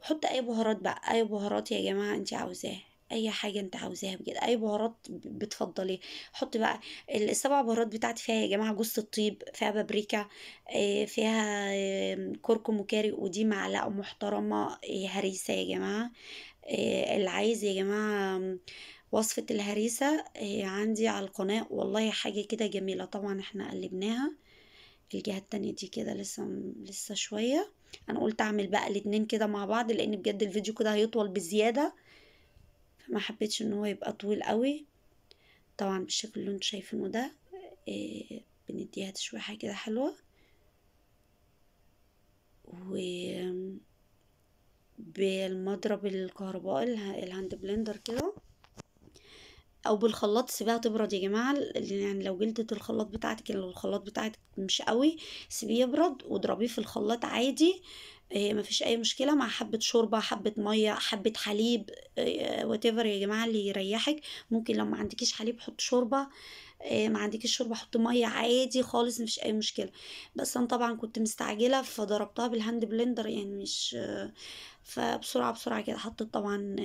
حط أي بهارات بقى أي بهارات يا جماعة انت عاوزاها أي حاجة انت عاوزاها بجد أي بهارات بتفضلي. حطي بقى السبع بهارات بتاعتي فيها يا جماعة جوز الطيب فيها بابريكا آه، فيها كركم وكاري ودي معلقة محترمة آه، هريسة يا جماعة. آه، اللي عايز يا جماعة وصفة الهريسة عندي على القناة. والله حاجة كده جميلة. طبعا إحنا قلبناها. الجهة التانية دي كده لسه لسه شوية. أنا قلت أعمل بقى الاتنين كده مع بعض لأن بجد الفيديو كده هيطول بزيادة. فما حبيتش إن هو يبقى طويل قوي. طبعا بالشكل اللي أنتوا شايفينه ده إيه بنديها تشويحة كده حلوة. و بالمضرب الكهربائي ال hand blender كده. أو بالخلاط سيبيها تبرد يا جماعة يعني لو جلدة الخلاط بتاعتك لو الخلاط بتاعتك مش قوي سيبيه يبرد واضربيه في الخلاط عادي إيه مفيش أي مشكلة مع حبة شوربة حبة مية حبة حليب whatever إيه يا جماعة اللي يريحك. ممكن لو ما عندكيش حليب حط شوربة ما عندكيش شوربة حط مية عادي خالص مفيش أي مشكلة. بس أنا طبعا كنت مستعجلة فضربتها بال hand blender يعني مش فبسرعة بسرعة كده حطيت طبعا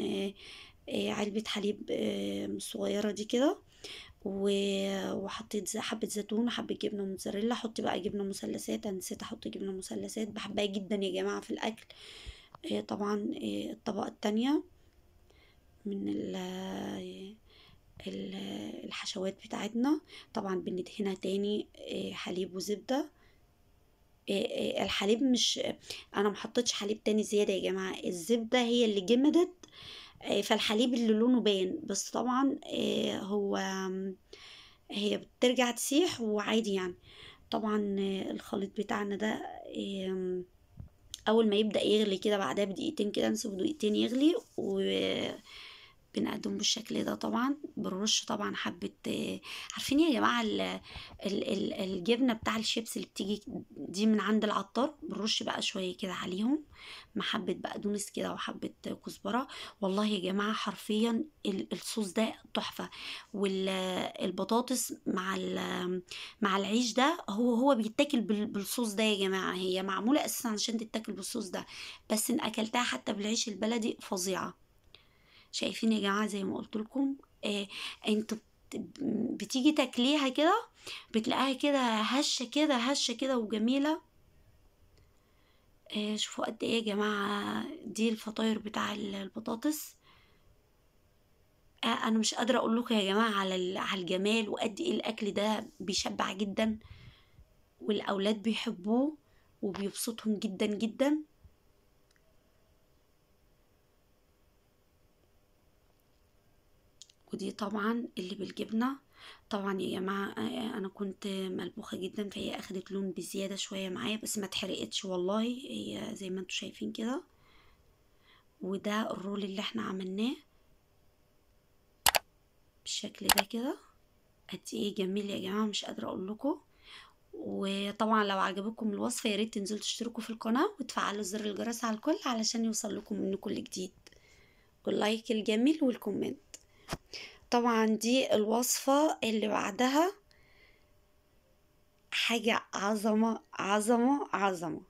علبة حليب آه، صغيرة دي كده وحطيت حبة زيتون وحبة جبنة موتزاريلا. حطي بقى جبنة مثلثات أنا نسيت أحط جبنة مثلثات. بحبها جدا يا جماعة في الأكل. آه، طبعا الطبقة التانية من الحشوات بتاعتنا. طبعا بندهنها تاني حليب وزبدة. الحليب مش أنا محطتش حليب تاني زيادة يا جماعة. الزبدة هي اللي جمدت آه، فالحليب اللي لونه باين بس طبعا آه، هو آم، هي بترجع تسيح وعادي يعني. طبعا آه، الخليط بتاعنا ده أول ما يبدأ يغلي كده بعدها بدقيقتين كده نسيبه دقيقتين يغلي وبنقدمه بالشكل ده طبعا. بنرش طبعا حبة آه، عارفين يا جماعة ال ال ال الجبنة بتاع الشيبس اللي بتيجي دي من عند العطار؟ بنرش بقى شوية كده عليهم مع حبة بقدونس كده وحبة كزبرة. والله يا جماعة حرفيا ال- الصوص ده تحفة. والبطاطس مع مع العيش ده هو هو بيتاكل بال- بالصوص ده يا جماعة. هي معمولة أساسا عشان تتاكل بالصوص ده بس إن أكلتها حتى بالعيش البلدي فظيعة. شايفين يا جماعة زي ما قلت لكم آه أنتوا بت- بتيجي تاكليها كده بتلاقيها كده هشة كده هشة كده وجميلة. آه شوفوا قد إيه يا جماعة دي الفطاير بتاع ال- البطاطس. آه أنا مش قادرة أقول لكم يا ال- على الجمال وقد إيه الاكل ده بيشبع جدا والاولاد بيحبوه وبيبسطهم جدا جدا. ودي طبعا اللي بالجبنة. طبعا يا جماعة آه، أنا كنت ملبوخة جدا فهي أخدت لون بزيادة شوية معايا بس ما اتحرقتش والله. هي زي ما أنتوا شايفين كده. وده الرول اللي إحنا عملناه بالشكل ده كده. قد إيه جميل يا جماعة مش قادرة أقول لكم. وطبعا لو عجبكم الوصفة يا ريت تنزلوا تشتركوا في القناة وتفعلوا زر الجرس على الكل علشان يوصل لكم منه كل جديد. وال like الجميل وال comment. طبعا دي الوصفة اللي بعدها حاجة عظمة عظمة عظمة.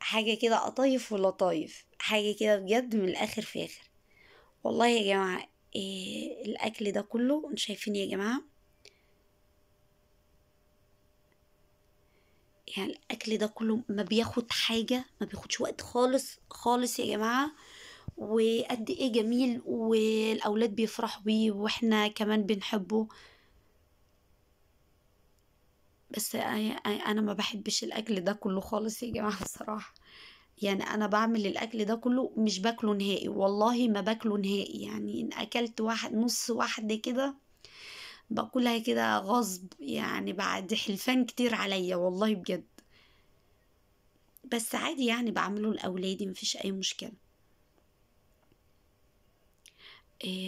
حاجة كده قطايف ولطايف. حاجة كده بجد من الآخر في آخر. والله يا جماعة إيه الأكل ده كله؟ أنتوا شايفين يا جماعة؟ يعني الأكل ده كله ما بياخد حاجة ما بياخدش وقت خالص خالص يا جماعة. وقد إيه جميل والأولاد بيفرحوا بيه وإحنا كمان بنحبه. بس أنا ما بحبش الأكل ده كله خالص يا جماعة *laughs* الصراحة يعني أنا بعمل الأكل ده كله مش باكله نهائي والله ما باكله نهائي. يعني إن أكلت واحد نص واحدة كده باكلها كده غصب يعني بعد حلفان كتير عليا والله بجد. بس عادي يعني بعمله لأولادي مفيش أي مشكلة. إيه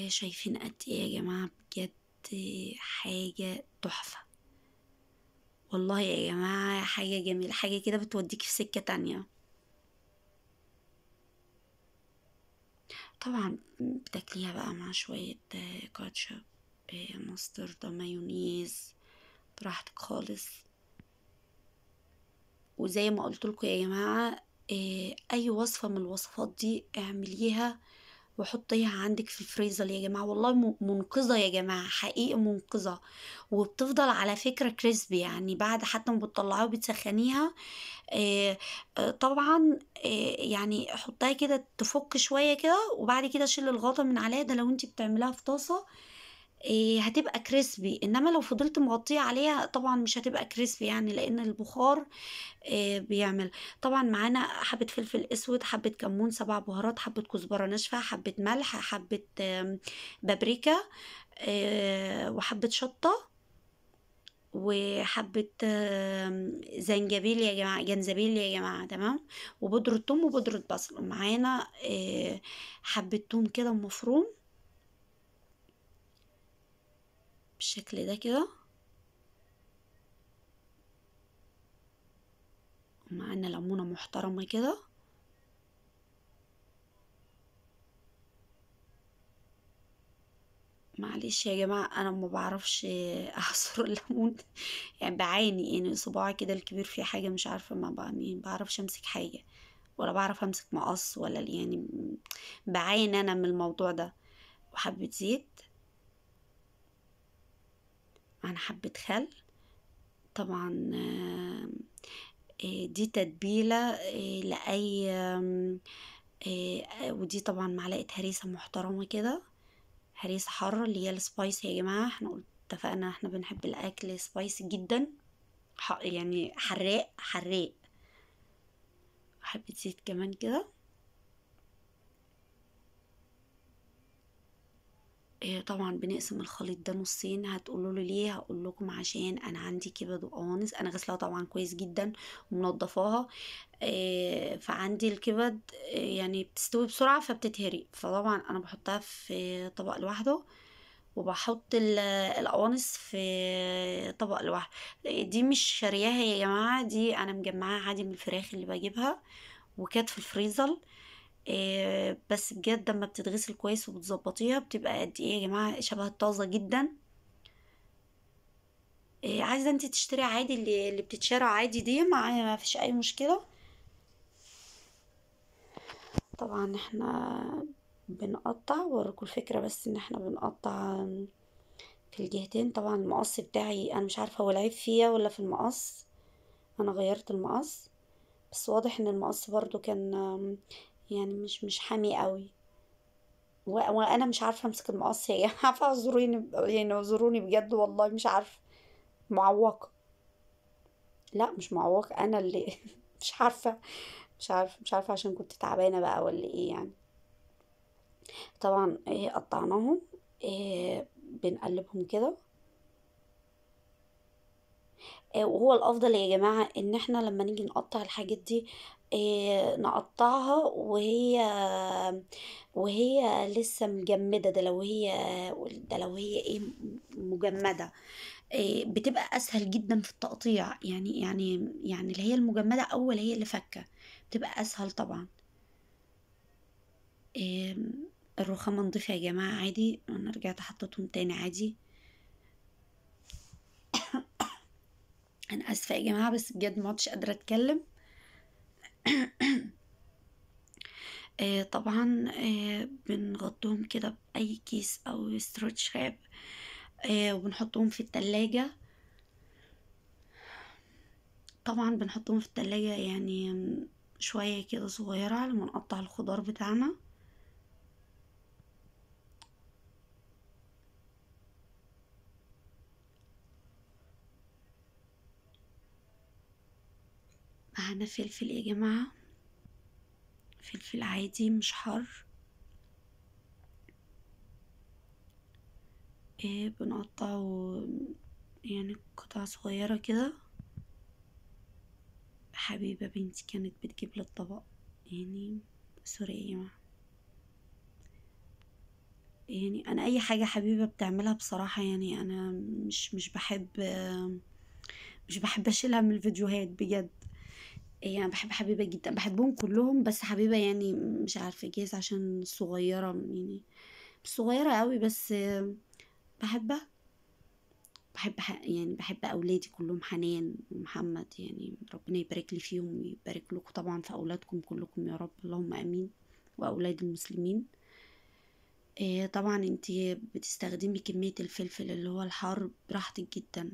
شايفين قد إيه يا جماعة بجد حاجة تحفة. والله يا جماعة حاجة جميلة حاجة كده بتوديك في سكة تانية. طبعا بتاكليها بقى مع شوية آه، كاتشب آه، مستردة مايونيز براحتك خالص. وزي ما قلت لكم يا جماعة آه، أي وصفة من الوصفات دي اعمليها وحطيها عندك في الفريزر يا جماعة. والله م- منقذة يا جماعة حقيقي منقذة. وبتفضل على فكرة كريسبي يعني بعد حتى ما بتطلعيها وبتسخنيها آه، آه، طبعا آه، يعني حطها كده تفك شوية كده وبعد كده شيل الغطا من عليها. ده لو انت بتعمليها في طاسة آه، هتبقى كريسبي إنما لو فضلت مغطية عليها طبعا مش هتبقى كريسبي يعني لأن البخار آه، بيعمل. طبعا معانا حبة فلفل أسود حبة كمون سبع بهارات حبة كزبرة ناشفة حبة ملح حبة آم، بابريكا آه، وحبة شطة وحبة آم، زنجبيل يا جماعة جنزبيل يا جماعة تمام؟ وبودرة ثوم وبودرة بصل. ومعانا آه، حبة ثوم كده مفروم. بالشكل ده كده. ومعانا ليمونة محترمة كده. معلش يا جماعة أنا ما بعرفش *laughs* أعصر الليمون. يعني بعاني يعني صباعي كده الكبير فيه حاجة مش عارفة ما ما بعرفش أمسك حاجة. ولا بعرف أمسك مقص ولا يعني بعاني أنا من الموضوع ده. وحبة زيت. معانا حبة خل. طبعا آم، آه، دي تتبيلة آه، لأي آه، ودي طبعا معلقة هريسة محترمة كده. هريسة حارة اللي هي السبايسي يا جماعة. إحنا اتفقنا إحنا بنحب الأكل سبايسي جدا. يعني حراق حراق. حبة زيت كمان كده آه، طبعا بنقسم الخليط ده نصين. هتقولوا لي ليه؟ هقول لكم عشان أنا عندي كبد وقوانص. أنا غسلاها طبعا كويس جدا ومنضفاها. آه، فعندي الكبد آه، يعني بتستوي بسرعة فبتتهري. فطبعا أنا بحطها في طبق لوحده وبحط ال- القوانص في طبق لوحده. دي مش شارياها يا جماعة دي أنا مجمعاها عادي من الفراخ اللي بجيبها وكانت في الفريزر. إيه بس بجد لما بتتغسل كويس وبتظبطيها بتبقى قد إيه يا جماعة شبه الطازه جدا. إيه عايزة انت تشتري عادي اللي, اللي بتتشرى عادي دي ما ما فيش أي مشكلة. طبعا إحنا بنقطع وراكم الفكرة بس إن إحنا بنقطع في الجهتين. طبعا المقص بتاعي أنا مش عارفة هو العيب فيا ولا في المقص. أنا غيرت المقص. بس واضح إن المقص برضو كان يعني مش مش حامي قوي. وأنا مش عارفة أمسك المقص. يا جماعة فاعذروني يعني أعذروني بجد والله مش عارفه معوقة. لا مش معوقة. أنا اللي *laughs* مش عارفة. مش عارفة مش عارفة عشان كنت تعبانة بقى ولا إيه يعني. طبعا إيه قطعناهم. إيه بنقلبهم كده. آه، وهو الأفضل يا جماعة إن إحنا لما نيجي نقطع الحاجات دي نقطعها وهي وهي لسه مجمدة. ده لو هي ده لو هي إيه مجمدة. آه، بتبقى أسهل جدا في التقطيع. يعني يعني يعني اللي هي المجمدة أول هي اللي فكة. بتبقى أسهل طبعا. الرخامة نضيفها يا جماعة عادي. أنا رجعت حطيتهم تاني عادي. *coughs* أنا آسفة يا جماعة بس بجد ما قادرة أتكلم. *coughs* آه طبعا آه بنغطيهم كده بأي كيس أو stretch wrap آه وبنحطهم في التلاجة. طبعا بنحطهم في التلاجة يعني شوية كده صغيرة على ما نقطع الخضار بتاعنا. معانا فلفل يا جماعة. فلفل عادي مش حار إيه بنقطعه يعني قطع صغيرة كده. حبيبة بنتي كانت بتجيب لي الطبق يعني سوري يا جماعة. يعني أنا أي حاجة حبيبة بتعملها بصراحة يعني أنا مش مش بحب مش بحب أشيلها من الفيديوهات بجد. يعني بحب حبيبة جدا بحبهم كلهم بس حبيبة يعني مش عارفة جايز عشان صغيرة يعني مش صغيرة قوي بس بحبها بحب يعني بحب أولادي كلهم حنان ومحمد يعني ربنا يبارك لي فيهم ويبارك لكم طبعا في أولادكم كلكم يا رب اللهم آمين وأولاد المسلمين. إيه طبعا أنتي بتستخدمي كمية الفلفل اللي هو الحار براحتك جدا.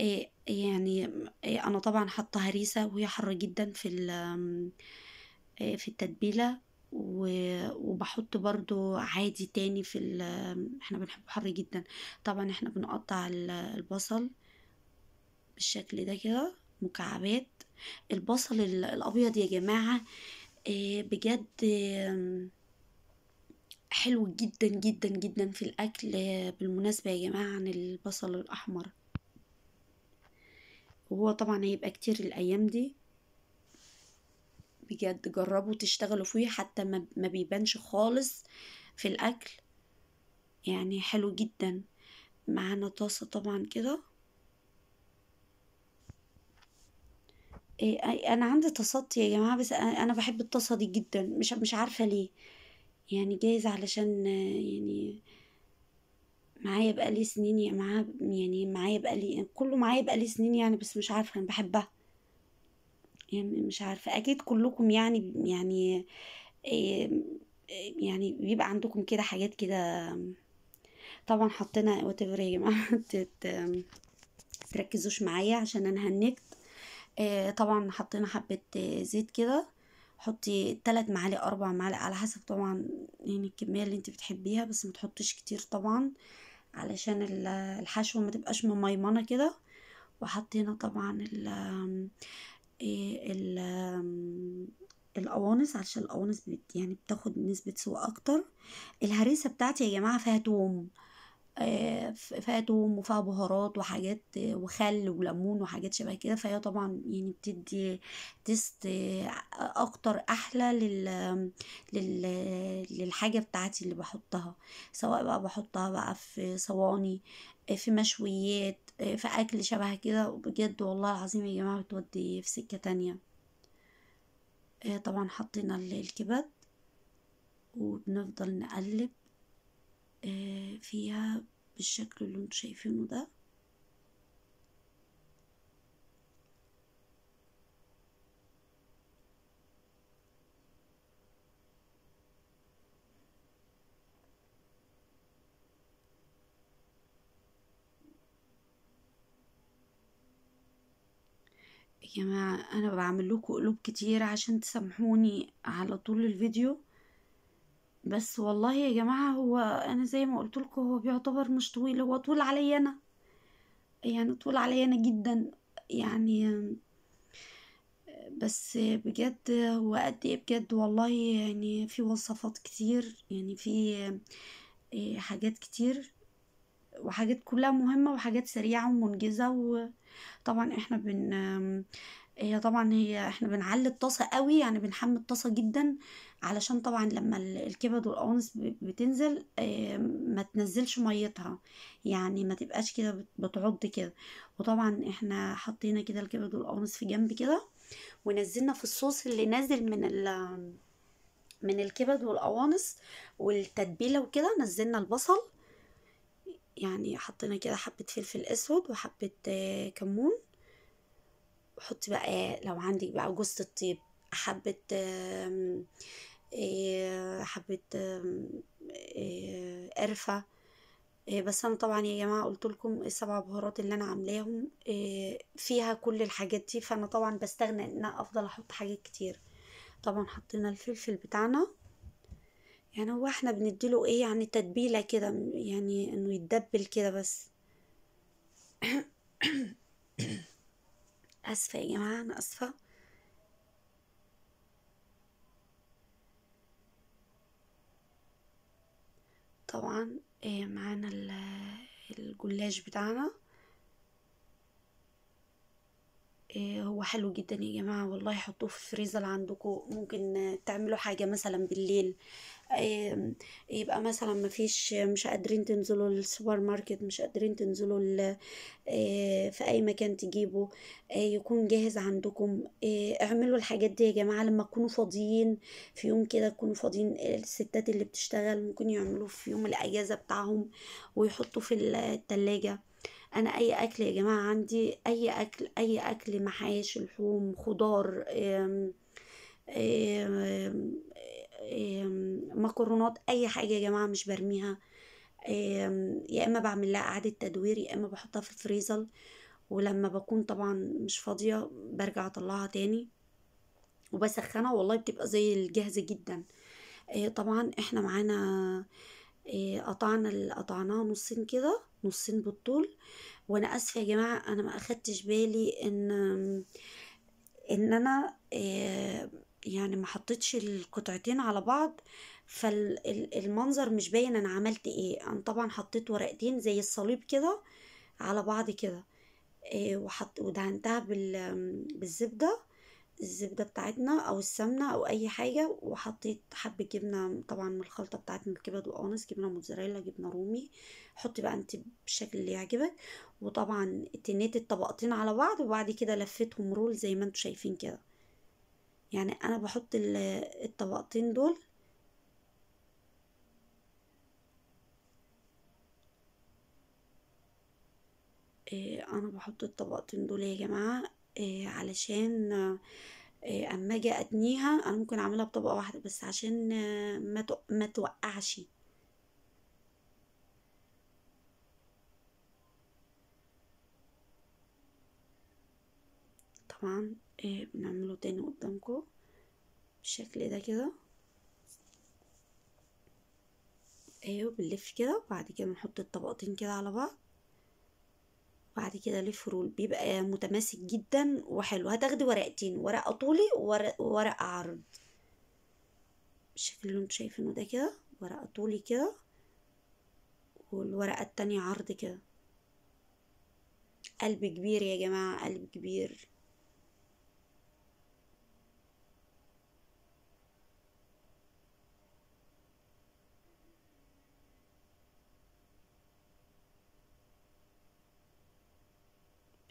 إيه يعني إيه أنا طبعا حاطة هريسة وهي حارة جدا في إيه في التتبيلة وبحط برضو عادي تاني في إحنا بنحبه حر جدا. طبعا إحنا بنقطع ال- البصل بالشكل ده كده مكعبات. البصل ال- الأبيض يا جماعة بجد حلو جدا جدا جدا في الأكل بالمناسبة يا جماعة عن البصل الأحمر. وهو طبعا هيبقى كتير الأيام دي. بجد جربوا تشتغلوا فيه حتى ما بيبانش خالص في الأكل. يعني حلو جدا. معانا طاسة طبعا كده. إيه أنا عندي طاسات يا جماعة بس أنا بحب الطاسة دي جدا. مش مش عارفة ليه. يعني جايز علشان يعني معايا بقالي سنين يا معاه يعني معايا بقالي كله معايا بقالي سنين يعني بس مش عارفة أنا بحبها. يعني مش عارفة أكيد كلكم يعني يعني إيه إيه يعني بيبقى عندكم كده حاجات كده طبعا حطينا وات يا جماعة *laughs* تت- تركزوش معايا عشان أنا هنكت. آه، طبعا حطينا آه، زيت كده. حطي تلات معالق أربع معالق على حسب طبعا يعني الكمية اللي أنت بتحبيها بس ما تحطيش كتير طبعا. علشان ال- الحشوه ما تبقاش مميمنة كده. وحطينا طبعا ال إيه ال القوانص عشان القوانص يعني بتاخد نسبة سوا أكتر. الهريسة بتاعتي يا جماعة فيها توم. فيها توم وفيها بهارات وحاجات آه، وخل وليمون وحاجات شبه كده فهي طبعا يعني بتدي تيست آه، أكتر أحلى لل... لل... للحاجة بتاعتي اللي بحطها سواء بقى بحطها بقى في صواني آه، في مشويات آه، في أكل شبه كده. بجد والله العظيم يا جماعة بتودي في سكة تانية. آه، طبعا حطينا ال- الكبد وبنفضل نقلب. آه، فيها بالشكل اللي أنتوا شايفينه ده. يا جماعة أنا بعمل لكم قلوب كتير عشان تسامحوني على طول الفيديو. بس والله يا جماعة هو أنا زي ما قلت لكم هو بيعتبر مش طويل هو طول عليا أنا. يعني طول عليا أنا جدا. يعني بس بجد هو قد إيه بجد؟ والله يعني في وصفات كتير يعني في إيه حاجات كتير وحاجات كلها مهمة وحاجات سريعة ومنجزة. وطبعا إحنا بن هي طبعا هي إحنا بنعلي الطاسة قوي يعني بنحمي الطاسة جدا علشان طبعا لما ال- الكبد والقوانص بتنزل ما تنزلش ميتها. يعني ما تبقاش كده بت- بتعض كده. وطبعا إحنا حطينا كده الكبد والقوانص في جنب كده ونزلنا في الصوص اللي نازل من ال من الكبد والقوانص والتتبيلة وكده نزلنا البصل. يعني حطينا كده حبة فلفل أسود وحبة آه، كمون. وحطي بقى لو عندك بقى جوزة الطيب حبة آه، حبة آه، قرفة. بس أنا طبعا يا جماعة قلت لكم السبع بهارات اللي أنا عاملاهم فيها كل الحاجات دي فأنا طبعا بستغنى إن أفضل أحط حاجات كتير. طبعا حطينا الفلفل بتاعنا. يعني هو إحنا بنديله إيه يعني تتبيلة كده يعني إنه يتدبل كده بس. *coughs* آسفة يا جماعة أنا آسفة. طبعا إيه معانا ال- الجلاش بتاعنا إيه هو حلو جدا يا جماعة. والله حطوه في الفريزر عندكم ممكن تعملوا حاجة مثلا بالليل. يبقى مثلا مفيش مش قادرين تنزلوا السوبر ماركت مش قادرين تنزلوا إيه في أي مكان تجيبوا. إيه يكون جاهز عندكم. اعملوا الحاجات دي يا جماعة. لما تكونوا فاضيين في يوم كده تكونوا فاضيين. الستات اللي بتشتغل ممكن يعملوه في يوم الأجازة بتاعهم ويحطوا في التلاجة. أنا أي أكل يا جماعة عندي أي أكل أي أكل محاشي لحوم خضار مكرونات أي حاجة يا جماعة مش برميها. يا إما بعمل لها إعادة تدوير يا إما بحطها في الفريزر. ولما بكون طبعا مش فاضية برجع أطلعها تاني. وبسخنها والله بتبقى زي الجاهزة جدا. آه، طبعا إحنا معانا آه، قطعنا قطعناها نصين كده. نصين بالطول. وأنا آسفة يا جماعة أنا ما أخدتش بالي إن إن أنا آه، يعني ما حطيتش القطعتين على بعض فالمنظر مش باين أنا عملت إيه. أنا طبعا حطيت ورقتين زي الصليب كده على بعض كده آه، وحط ودهنتها بال بالزبدة. الزبدة بتاعتنا أو السمنة أو أي حاجة وحطيت حبة جبنة طبعا من الخلطة بتاعتنا الكبد وقوانص جبنة موتزاريلا جبنة رومي. حطي بقى أنت بالشكل اللي يعجبك. وطبعا تنيت الطبقتين على بعض وبعد كده لفيتهم رول زي ما أنتوا شايفين كده. يعني أنا بحط ال- الطبقتين دول. إيه، أنا بحط الطبقتين دول يا جماعة. إيه، علشان إيه، أما أجي أتنيها أنا ممكن أعملها بطبقة واحدة بس عشان آه، ما ما توقعش. طبعا بنعمله تاني قدامكم بالشكل ده كده. أيوه بنلف كده وبعد كده بنحط الطبقتين كده على بعض. وبعد كده لف رول بيبقى متماسك جدا وحلو. هتاخدي ورقتين ورقة طولي وورق- عرض. بالشكل اللي أنتوا شايفينه ده كده ورقة طولي كده والورقة التانية عرض كده. قلب كبير يا جماعة قلب كبير.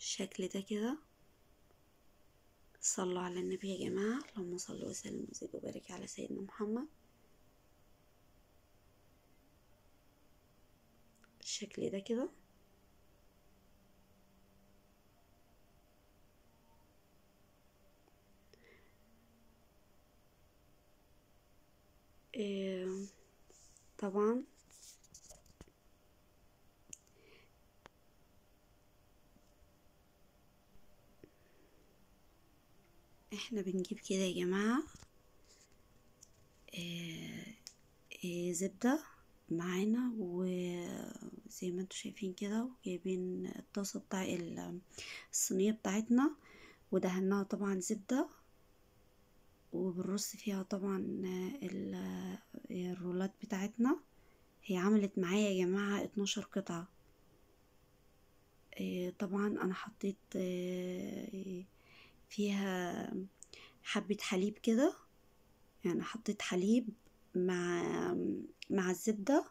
بالشكل ده كده. صلوا على النبي يا جماعة. اللهم صل وسلم وزد وبارك على سيدنا محمد. بالشكل ده كده. إيه، طبعا إحنا بنجيب كده يا جماعة إيه، إيه، زبدة معانا وزي ما أنتوا شايفين كده وجايبين الطاسة بتاع ال- الصينية بتاعتنا ودهناها طبعا زبدة وبنرص فيها طبعا ال- الرولات بتاعتنا. هي عملت معايا يا جماعة 12 قطعة. إيه، طبعا أنا حطيت فيها حبة حليب كده. يعني حطيت حليب مع مع الزبدة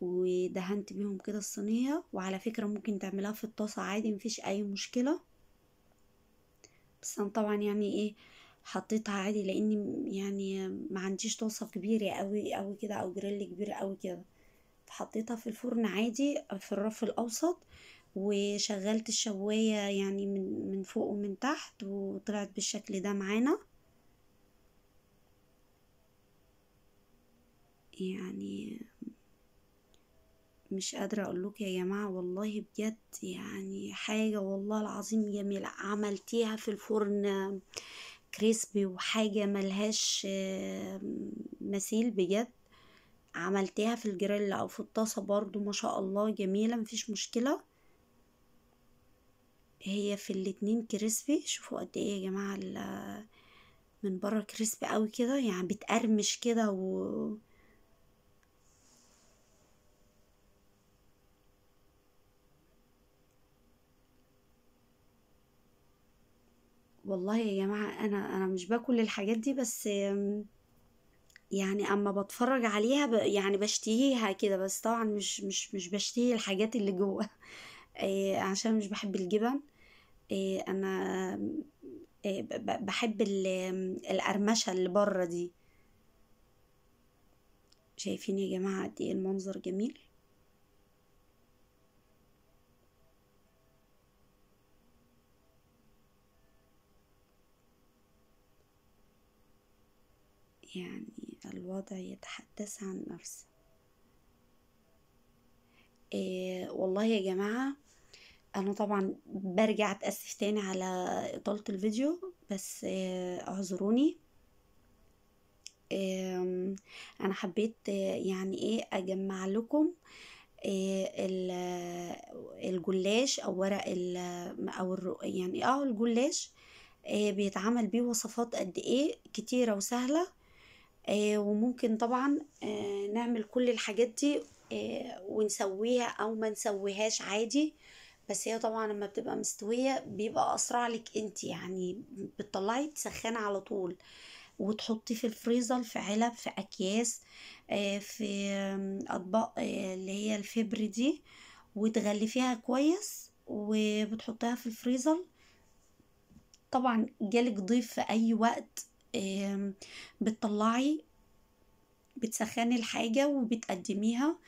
ودهنت بيهم كده الصينية. وعلى فكرة ممكن تعملها في الطاسة عادي مفيش أي مشكلة. بس أنا طبعا يعني إيه حطيتها عادي لأني يعني ما عنديش طاسة كبيرة أوي أوي كده أو جريل كبير أوي كده. فحطيتها في الفرن عادي في الرف الأوسط. وشغلت الشواية يعني من من فوق ومن تحت وطلعت بالشكل ده معانا. يعني مش قادرة أقولك يا جماعة والله بجد يعني حاجة والله العظيم جميلة. عملتيها في الفرن كريسبي وحاجة ملهاش مثيل بجد. عملتيها في الجريل أو في الطاسة برضو ما شاء الله جميلة مفيش مشكلة. هي في الاتنين كريسبي. شوفوا قد إيه يا جماعة ال- من بره كريسبي قوي كده يعني بتقرمش كده و والله يا جماعة أنا أنا مش باكل الحاجات دي بس يعني أما بتفرج عليها ب... يعني بشتهيها كده بس طبعا مش مش مش بشتهي الحاجات اللي جوه. *laughs* إيه عشان مش بحب الجبن. أنا إيه ب- ب- بحب ال- القرمشة اللي بره دي. شايفين يا جماعة قد إيه المنظر جميل؟ يعني الوضع يتحدث عن نفسه. إيه والله يا جماعة أنا طبعا برجع أتأسف تاني على إطالة الفيديو بس إيه اعذروني. أنا حبيت يعني إيه أجمع لكم ال- الجلاش أو ورق أو يعني آه الجلاش إيه بيتعمل بيه وصفات قد إيه كتيرة وسهلة. آه، وممكن طبعا آه، نعمل كل الحاجات دي آه، ونسويها أو ما نسويهاش عادي. بس هي طبعا لما بتبقى مستوية بيبقى أسرع لك انت يعني بتطلعي تسخني على طول وتحطي في الفريزر في علب في أكياس آه، في أطباق آه، اللي هي الفبر دي وتغلفيها كويس وبتحطيها في الفريزر. طبعا جالك ضيف في أي وقت بتطلعي بتسخني الحاجة وبتقدميها.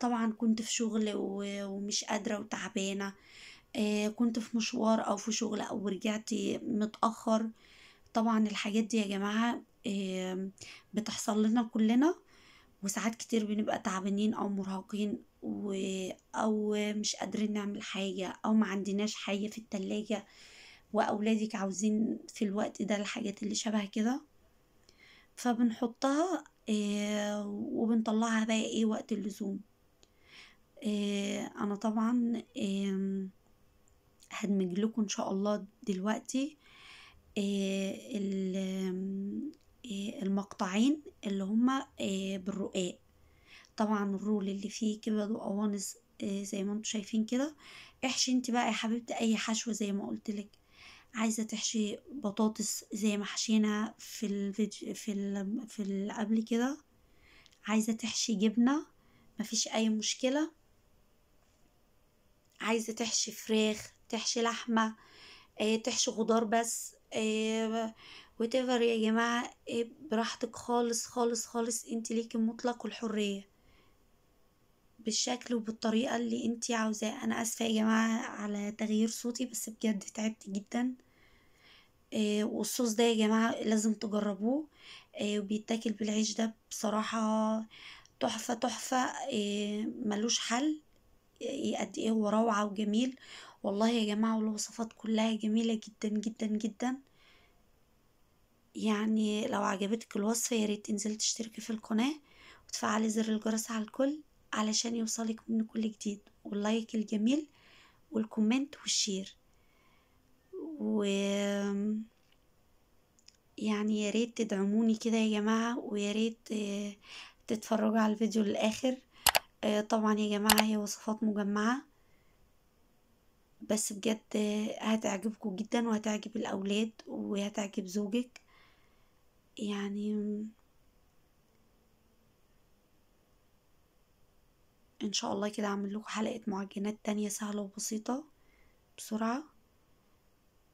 طبعا كنت في شغل ومش قادرة وتعبانة. إيه كنت في مشوار أو في شغل أو رجعتي متأخر. طبعا الحاجات دي يا جماعة بتحصل لنا كلنا وساعات كتير بنبقى تعبانين أو مرهقين و... أو مش قادرين نعمل حاجة أو ما عندناش حاجة في التلاجة وأولادك عاوزين في الوقت ده الحاجات اللي شبه كده. فبنحطها إيه وبنطلعها بقى إيه وقت اللزوم. آه، أنا طبعا هدمج لكم إن شاء الله دلوقتي آه، آه، المقطعين اللي هما آه، بالرقاق. طبعا الرول اللي فيه كبد وقوانص آه، زي ما أنتم شايفين كده. احشي انت بقى يا حبيبتي أي حشوة زي ما قلت لك. عايزة تحشي بطاطس زي ما حشينا في الفيديو في ال في ال قبل كده. عايزة تحشي جبنة مفيش أي مشكلة. عايزة تحشي فراخ تحشي لحمة آه، تحشي خضار بس وتفر يا جماعة آه، براحتك خالص خالص خالص. انت ليكي مطلق الحرية بالشكل وبالطريقة اللي انت عاوزاه. أنا آسفة يا جماعة على تغيير صوتي بس بجد تعبت جدا. آه، والصوص ده يا جماعة لازم تجربوه. آه، وبيتاكل بالعيش ده بصراحة تحفة تحفة. آه، ملوش حل. قد إيه هو روعة وجميل. والله يا جماعة والوصفات كلها جميلة جدا جدا جدا. يعني لو عجبتك الوصفة يا ريت تنزلي تشتركي في القناة وتفعلي زر الجرس على الكل. علشان يوصلك من كل جديد. وال like الجميل وال comment وال share. و يعني يا ريت تدعموني كده يا جماعة ويا ريت آه، تتفرجوا على الفيديو للآخر. آه، طبعا يا جماعة هي وصفات مجمعة. بس بجد آه، هتعجبكم جدا وهتعجب الأولاد وهتعجب زوجك. يعني إن شاء الله كده أعمل لكم حلقة معجنات تانية سهلة وبسيطة بسرعة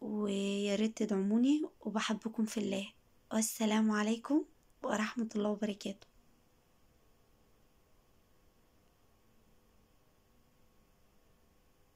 ويا ريت تدعموني وبحبكم في الله. والسلام عليكم ورحمة الله وبركاته.